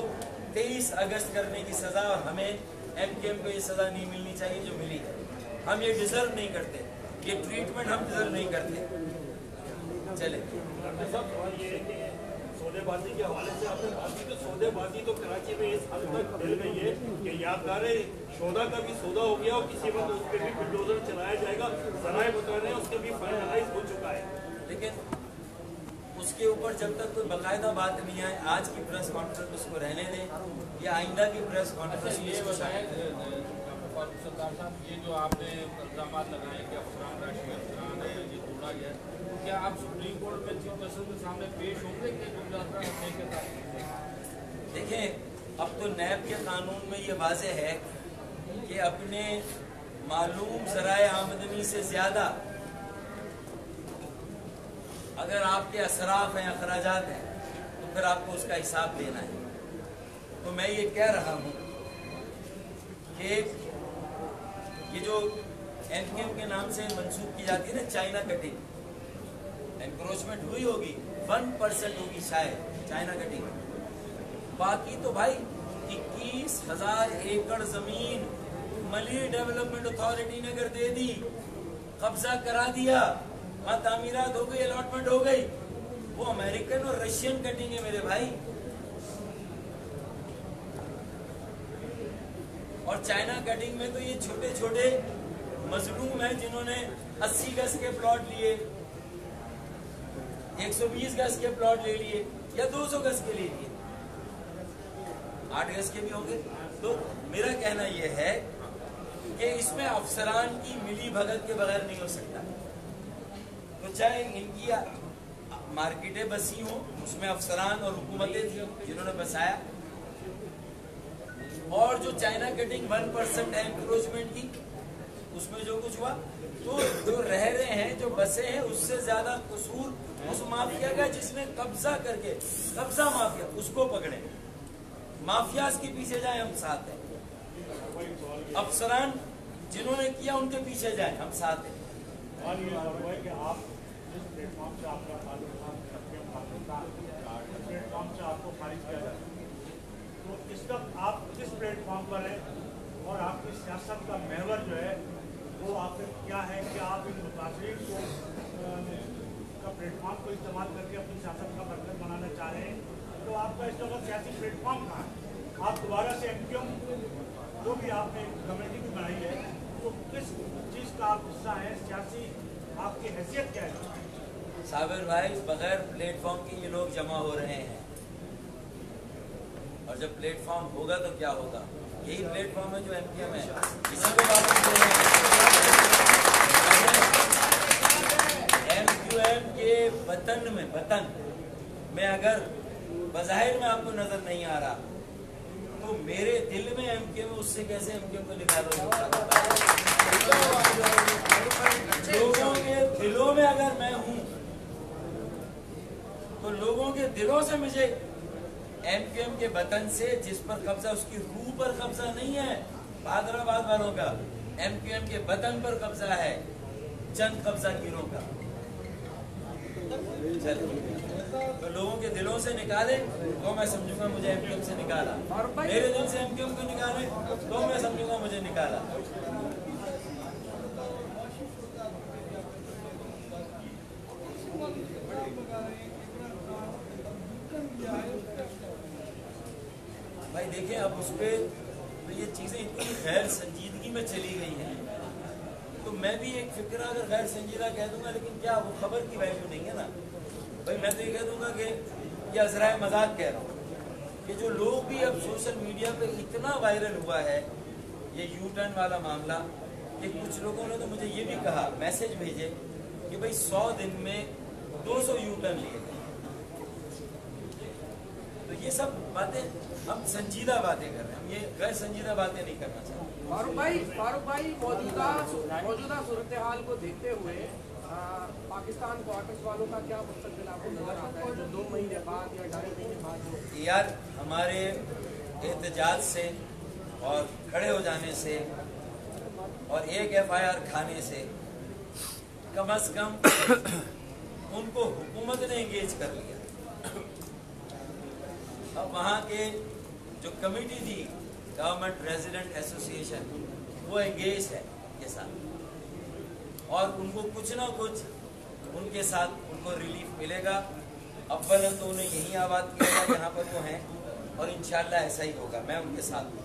23 अगस्त करने की सजा और हमें एम के एम को ये सजा नहीं मिलनी चाहिए जो मिली है। हम ये डिजर्व नहीं करते। ये ट्रीटमेंट हम डिजर्व नहीं करते। चले। सौदेबाजी के हवाले से आपने बात की तो सौदेबाजी तो कराची में इस हद तक फैल गई है कि यादगार सौदा का भी सौदा हो गया और किसी वक्त उस पर भी बुलडोजर चलाया जाएगा जराए बता रहे हैं उसका भी फाइनलाइज हो चुका है। लेकिन उसके ऊपर जब तक कोई बकायदा बात नहीं आए आज की प्रेस कॉन्फ्रेंस उसको रहने दें या आइंदा की प्रेस कॉन्फ्रेंस ये बताएँ सरदार साहब ये जो आपने इल्ज़ाम लगाए कि अफसरान राष्ट्रीय अफसरान है ये तोड़ा गया क्या आप सुप्रीम कोर्ट में चीफ के सामने पेश होंगे देखें अब तो नैब के कानून में ये वाजे है कि अपने मालूम जराए आमदनी से ज़्यादा अगर आपके असराफ हैं अखराज हैं तो फिर आपको उसका हिसाब देना है। तो मैं ये कह रहा हूँ कि ये जो एनकेएम के नाम से मंसूब की जाती है ना, चाइना कटिंग एनक्रोचमेंट हुई होगी वन परसेंट होगी शायद, चाइना कटिंग बाकी तो भाई, इक्कीस हज़ार एकड़ ज़मीन मली डेवलपमेंट अथॉरिटी ने अगर दे दी, कब्जा करा दिया वहाँ तामीरात हो गई अलॉटमेंट हो गई। वो अमेरिकन और रशियन कटिंग है मेरे भाई। और चाइना कटिंग में तो ये छोटे छोटे मजलूम है जिन्होंने 80 गज के प्लॉट लिए। 120 गज के प्लॉट ले लिए या 200 गज के ले लिए? आठ गज के भी होंगे। तो मेरा कहना यह है कि इसमें अफसरान की मिली भगत के बगैर नहीं हो सकता। तो चाहे इनकी मार्केटें बसी हो, उसमें अफसरान और हुकूमतें थी, जिन्होंने बसाया। और जो China cutting one percent encroachment की, उसमें जो कुछ हुआ तो जो रह रहे हैं, जो बसे हैं, उससे ज़्यादा कसूर उस माफिया का जिसने कब्जा करके, कब्जा माफिया, उसको पकड़े। माफियाज के पीछे जाए, हम साथ हैं। अफसरान जिन्होंने किया, उनके पीछे जाए, हम साथ हैं। प्लेटफॉर्म से आपका आपको खारिज किया जाए तो इस वक्त आप किस प्लेटफॉर्म पर हैं और आपकी सियासत का महवर जो है, वो आप क्या है कि आप इन मुतासरीन को का प्लेटफॉर्म को इस्तेमाल करके अपनी सियासत का बरकत बनाना चाह रहे हैं। तो आपका इस वक्त सियासी प्लेटफॉर्म कहाँ है? आप दोबारा से एम जो भी आपने कमेटी भी बनाई है तो किस चीज़ का आप हिस्सा है? सियासी आपकी हैसियत क्या है? साबिर भाई बगैर प्लेटफॉर्म के ये लोग जमा हो रहे हैं। और जब प्लेटफॉर्म होगा तो क्या होगा? यही प्लेटफॉर्म है जो एमपीएम है। इसी को वापस दे रहे हैं एमक्यूएम के वतन में वतन में अगर बजाहिर में आपको नज़र नहीं आ रहा तो मेरे दिल में एमक्यूएम है उससे कैसे एमक्यूएम को निकालोगे लोगों के दिलों में अगर मैं हूँ तो लोगों के दिलों से मुझे एमपीएम के वतन से, जिस पर कब्जा, उसकी रूह पर कब्जा नहीं है हैदराबाद वालों का एमपीएम के वतन पर कब्जा है, चंद कब्जा गिरों का। तो लोगों के दिलों से निकाले तो मैं समझूँगा मुझे एमपीएम से निकाला। मेरे दिल से एमपीएम को निकाले तो मैं समझूँगा मुझे निकाला। भाई देखिए अब उस पर तो ये चीज़ें इतनी गैर संजीदगी में चली गई हैं। तो मैं भी एक फ़िक्र अगर गैर संजीदा कह दूँगा, लेकिन क्या वो खबर की वैल्यू नहीं है ना? भाई, मैं तो ये कह दूँगा कि ये अजराय मज़ाक कह रहा हूँ कि जो लोग भी अब सोशल मीडिया पे इतना वायरल हुआ है, ये यू टर्न वाला मामला, कि कुछ लोगों ने तो मुझे ये भी कहा, मैसेज भेजे कि भाई, सौ दिन में 200 यू टर्न लिए तो ये सब बातें, हम संजीदा बातें कर रहे हैं, हम ये गैर संजीदा बातें नहीं करना चाहते। फारूक भाई फारूक भाई मौजूदा मौजूदा सूरत हाल को देखते हुए आ, पाकिस्तान क्वार्टर्स वालों का क्या मुस्तकबिल आपको नज़र आता है? जो दो महीने बाद या ढाई महीने बाद यार हमारे एहतजाज से और खड़े हो जाने से और एक एफआईआर खाने से कम अज कम उनको हुकूमत ने एंगेज कर लिया। अब वहाँ के जो कमेटी थी गवर्नमेंट रेजिडेंट एसोसिएशन, वो एंगेज है के साथ। और उनको कुछ ना कुछ उनके साथ उनको रिलीफ मिलेगा। अव्वल तो उन्हें यही आबाद किया जहाँ पर वो हैं, और इंशाल्लाह ऐसा ही होगा। मैं उनके साथ हूँ,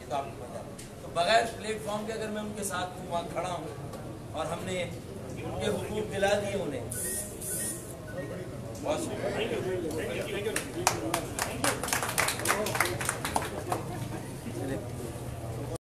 ये तो आपको पता तो बगैर प्लेटफॉर्म के अगर मैं उनके साथ हूँ, वहाँ खड़ा हूँ, और हमने उनके हुकूक दिला दिए उन्हें। बहुत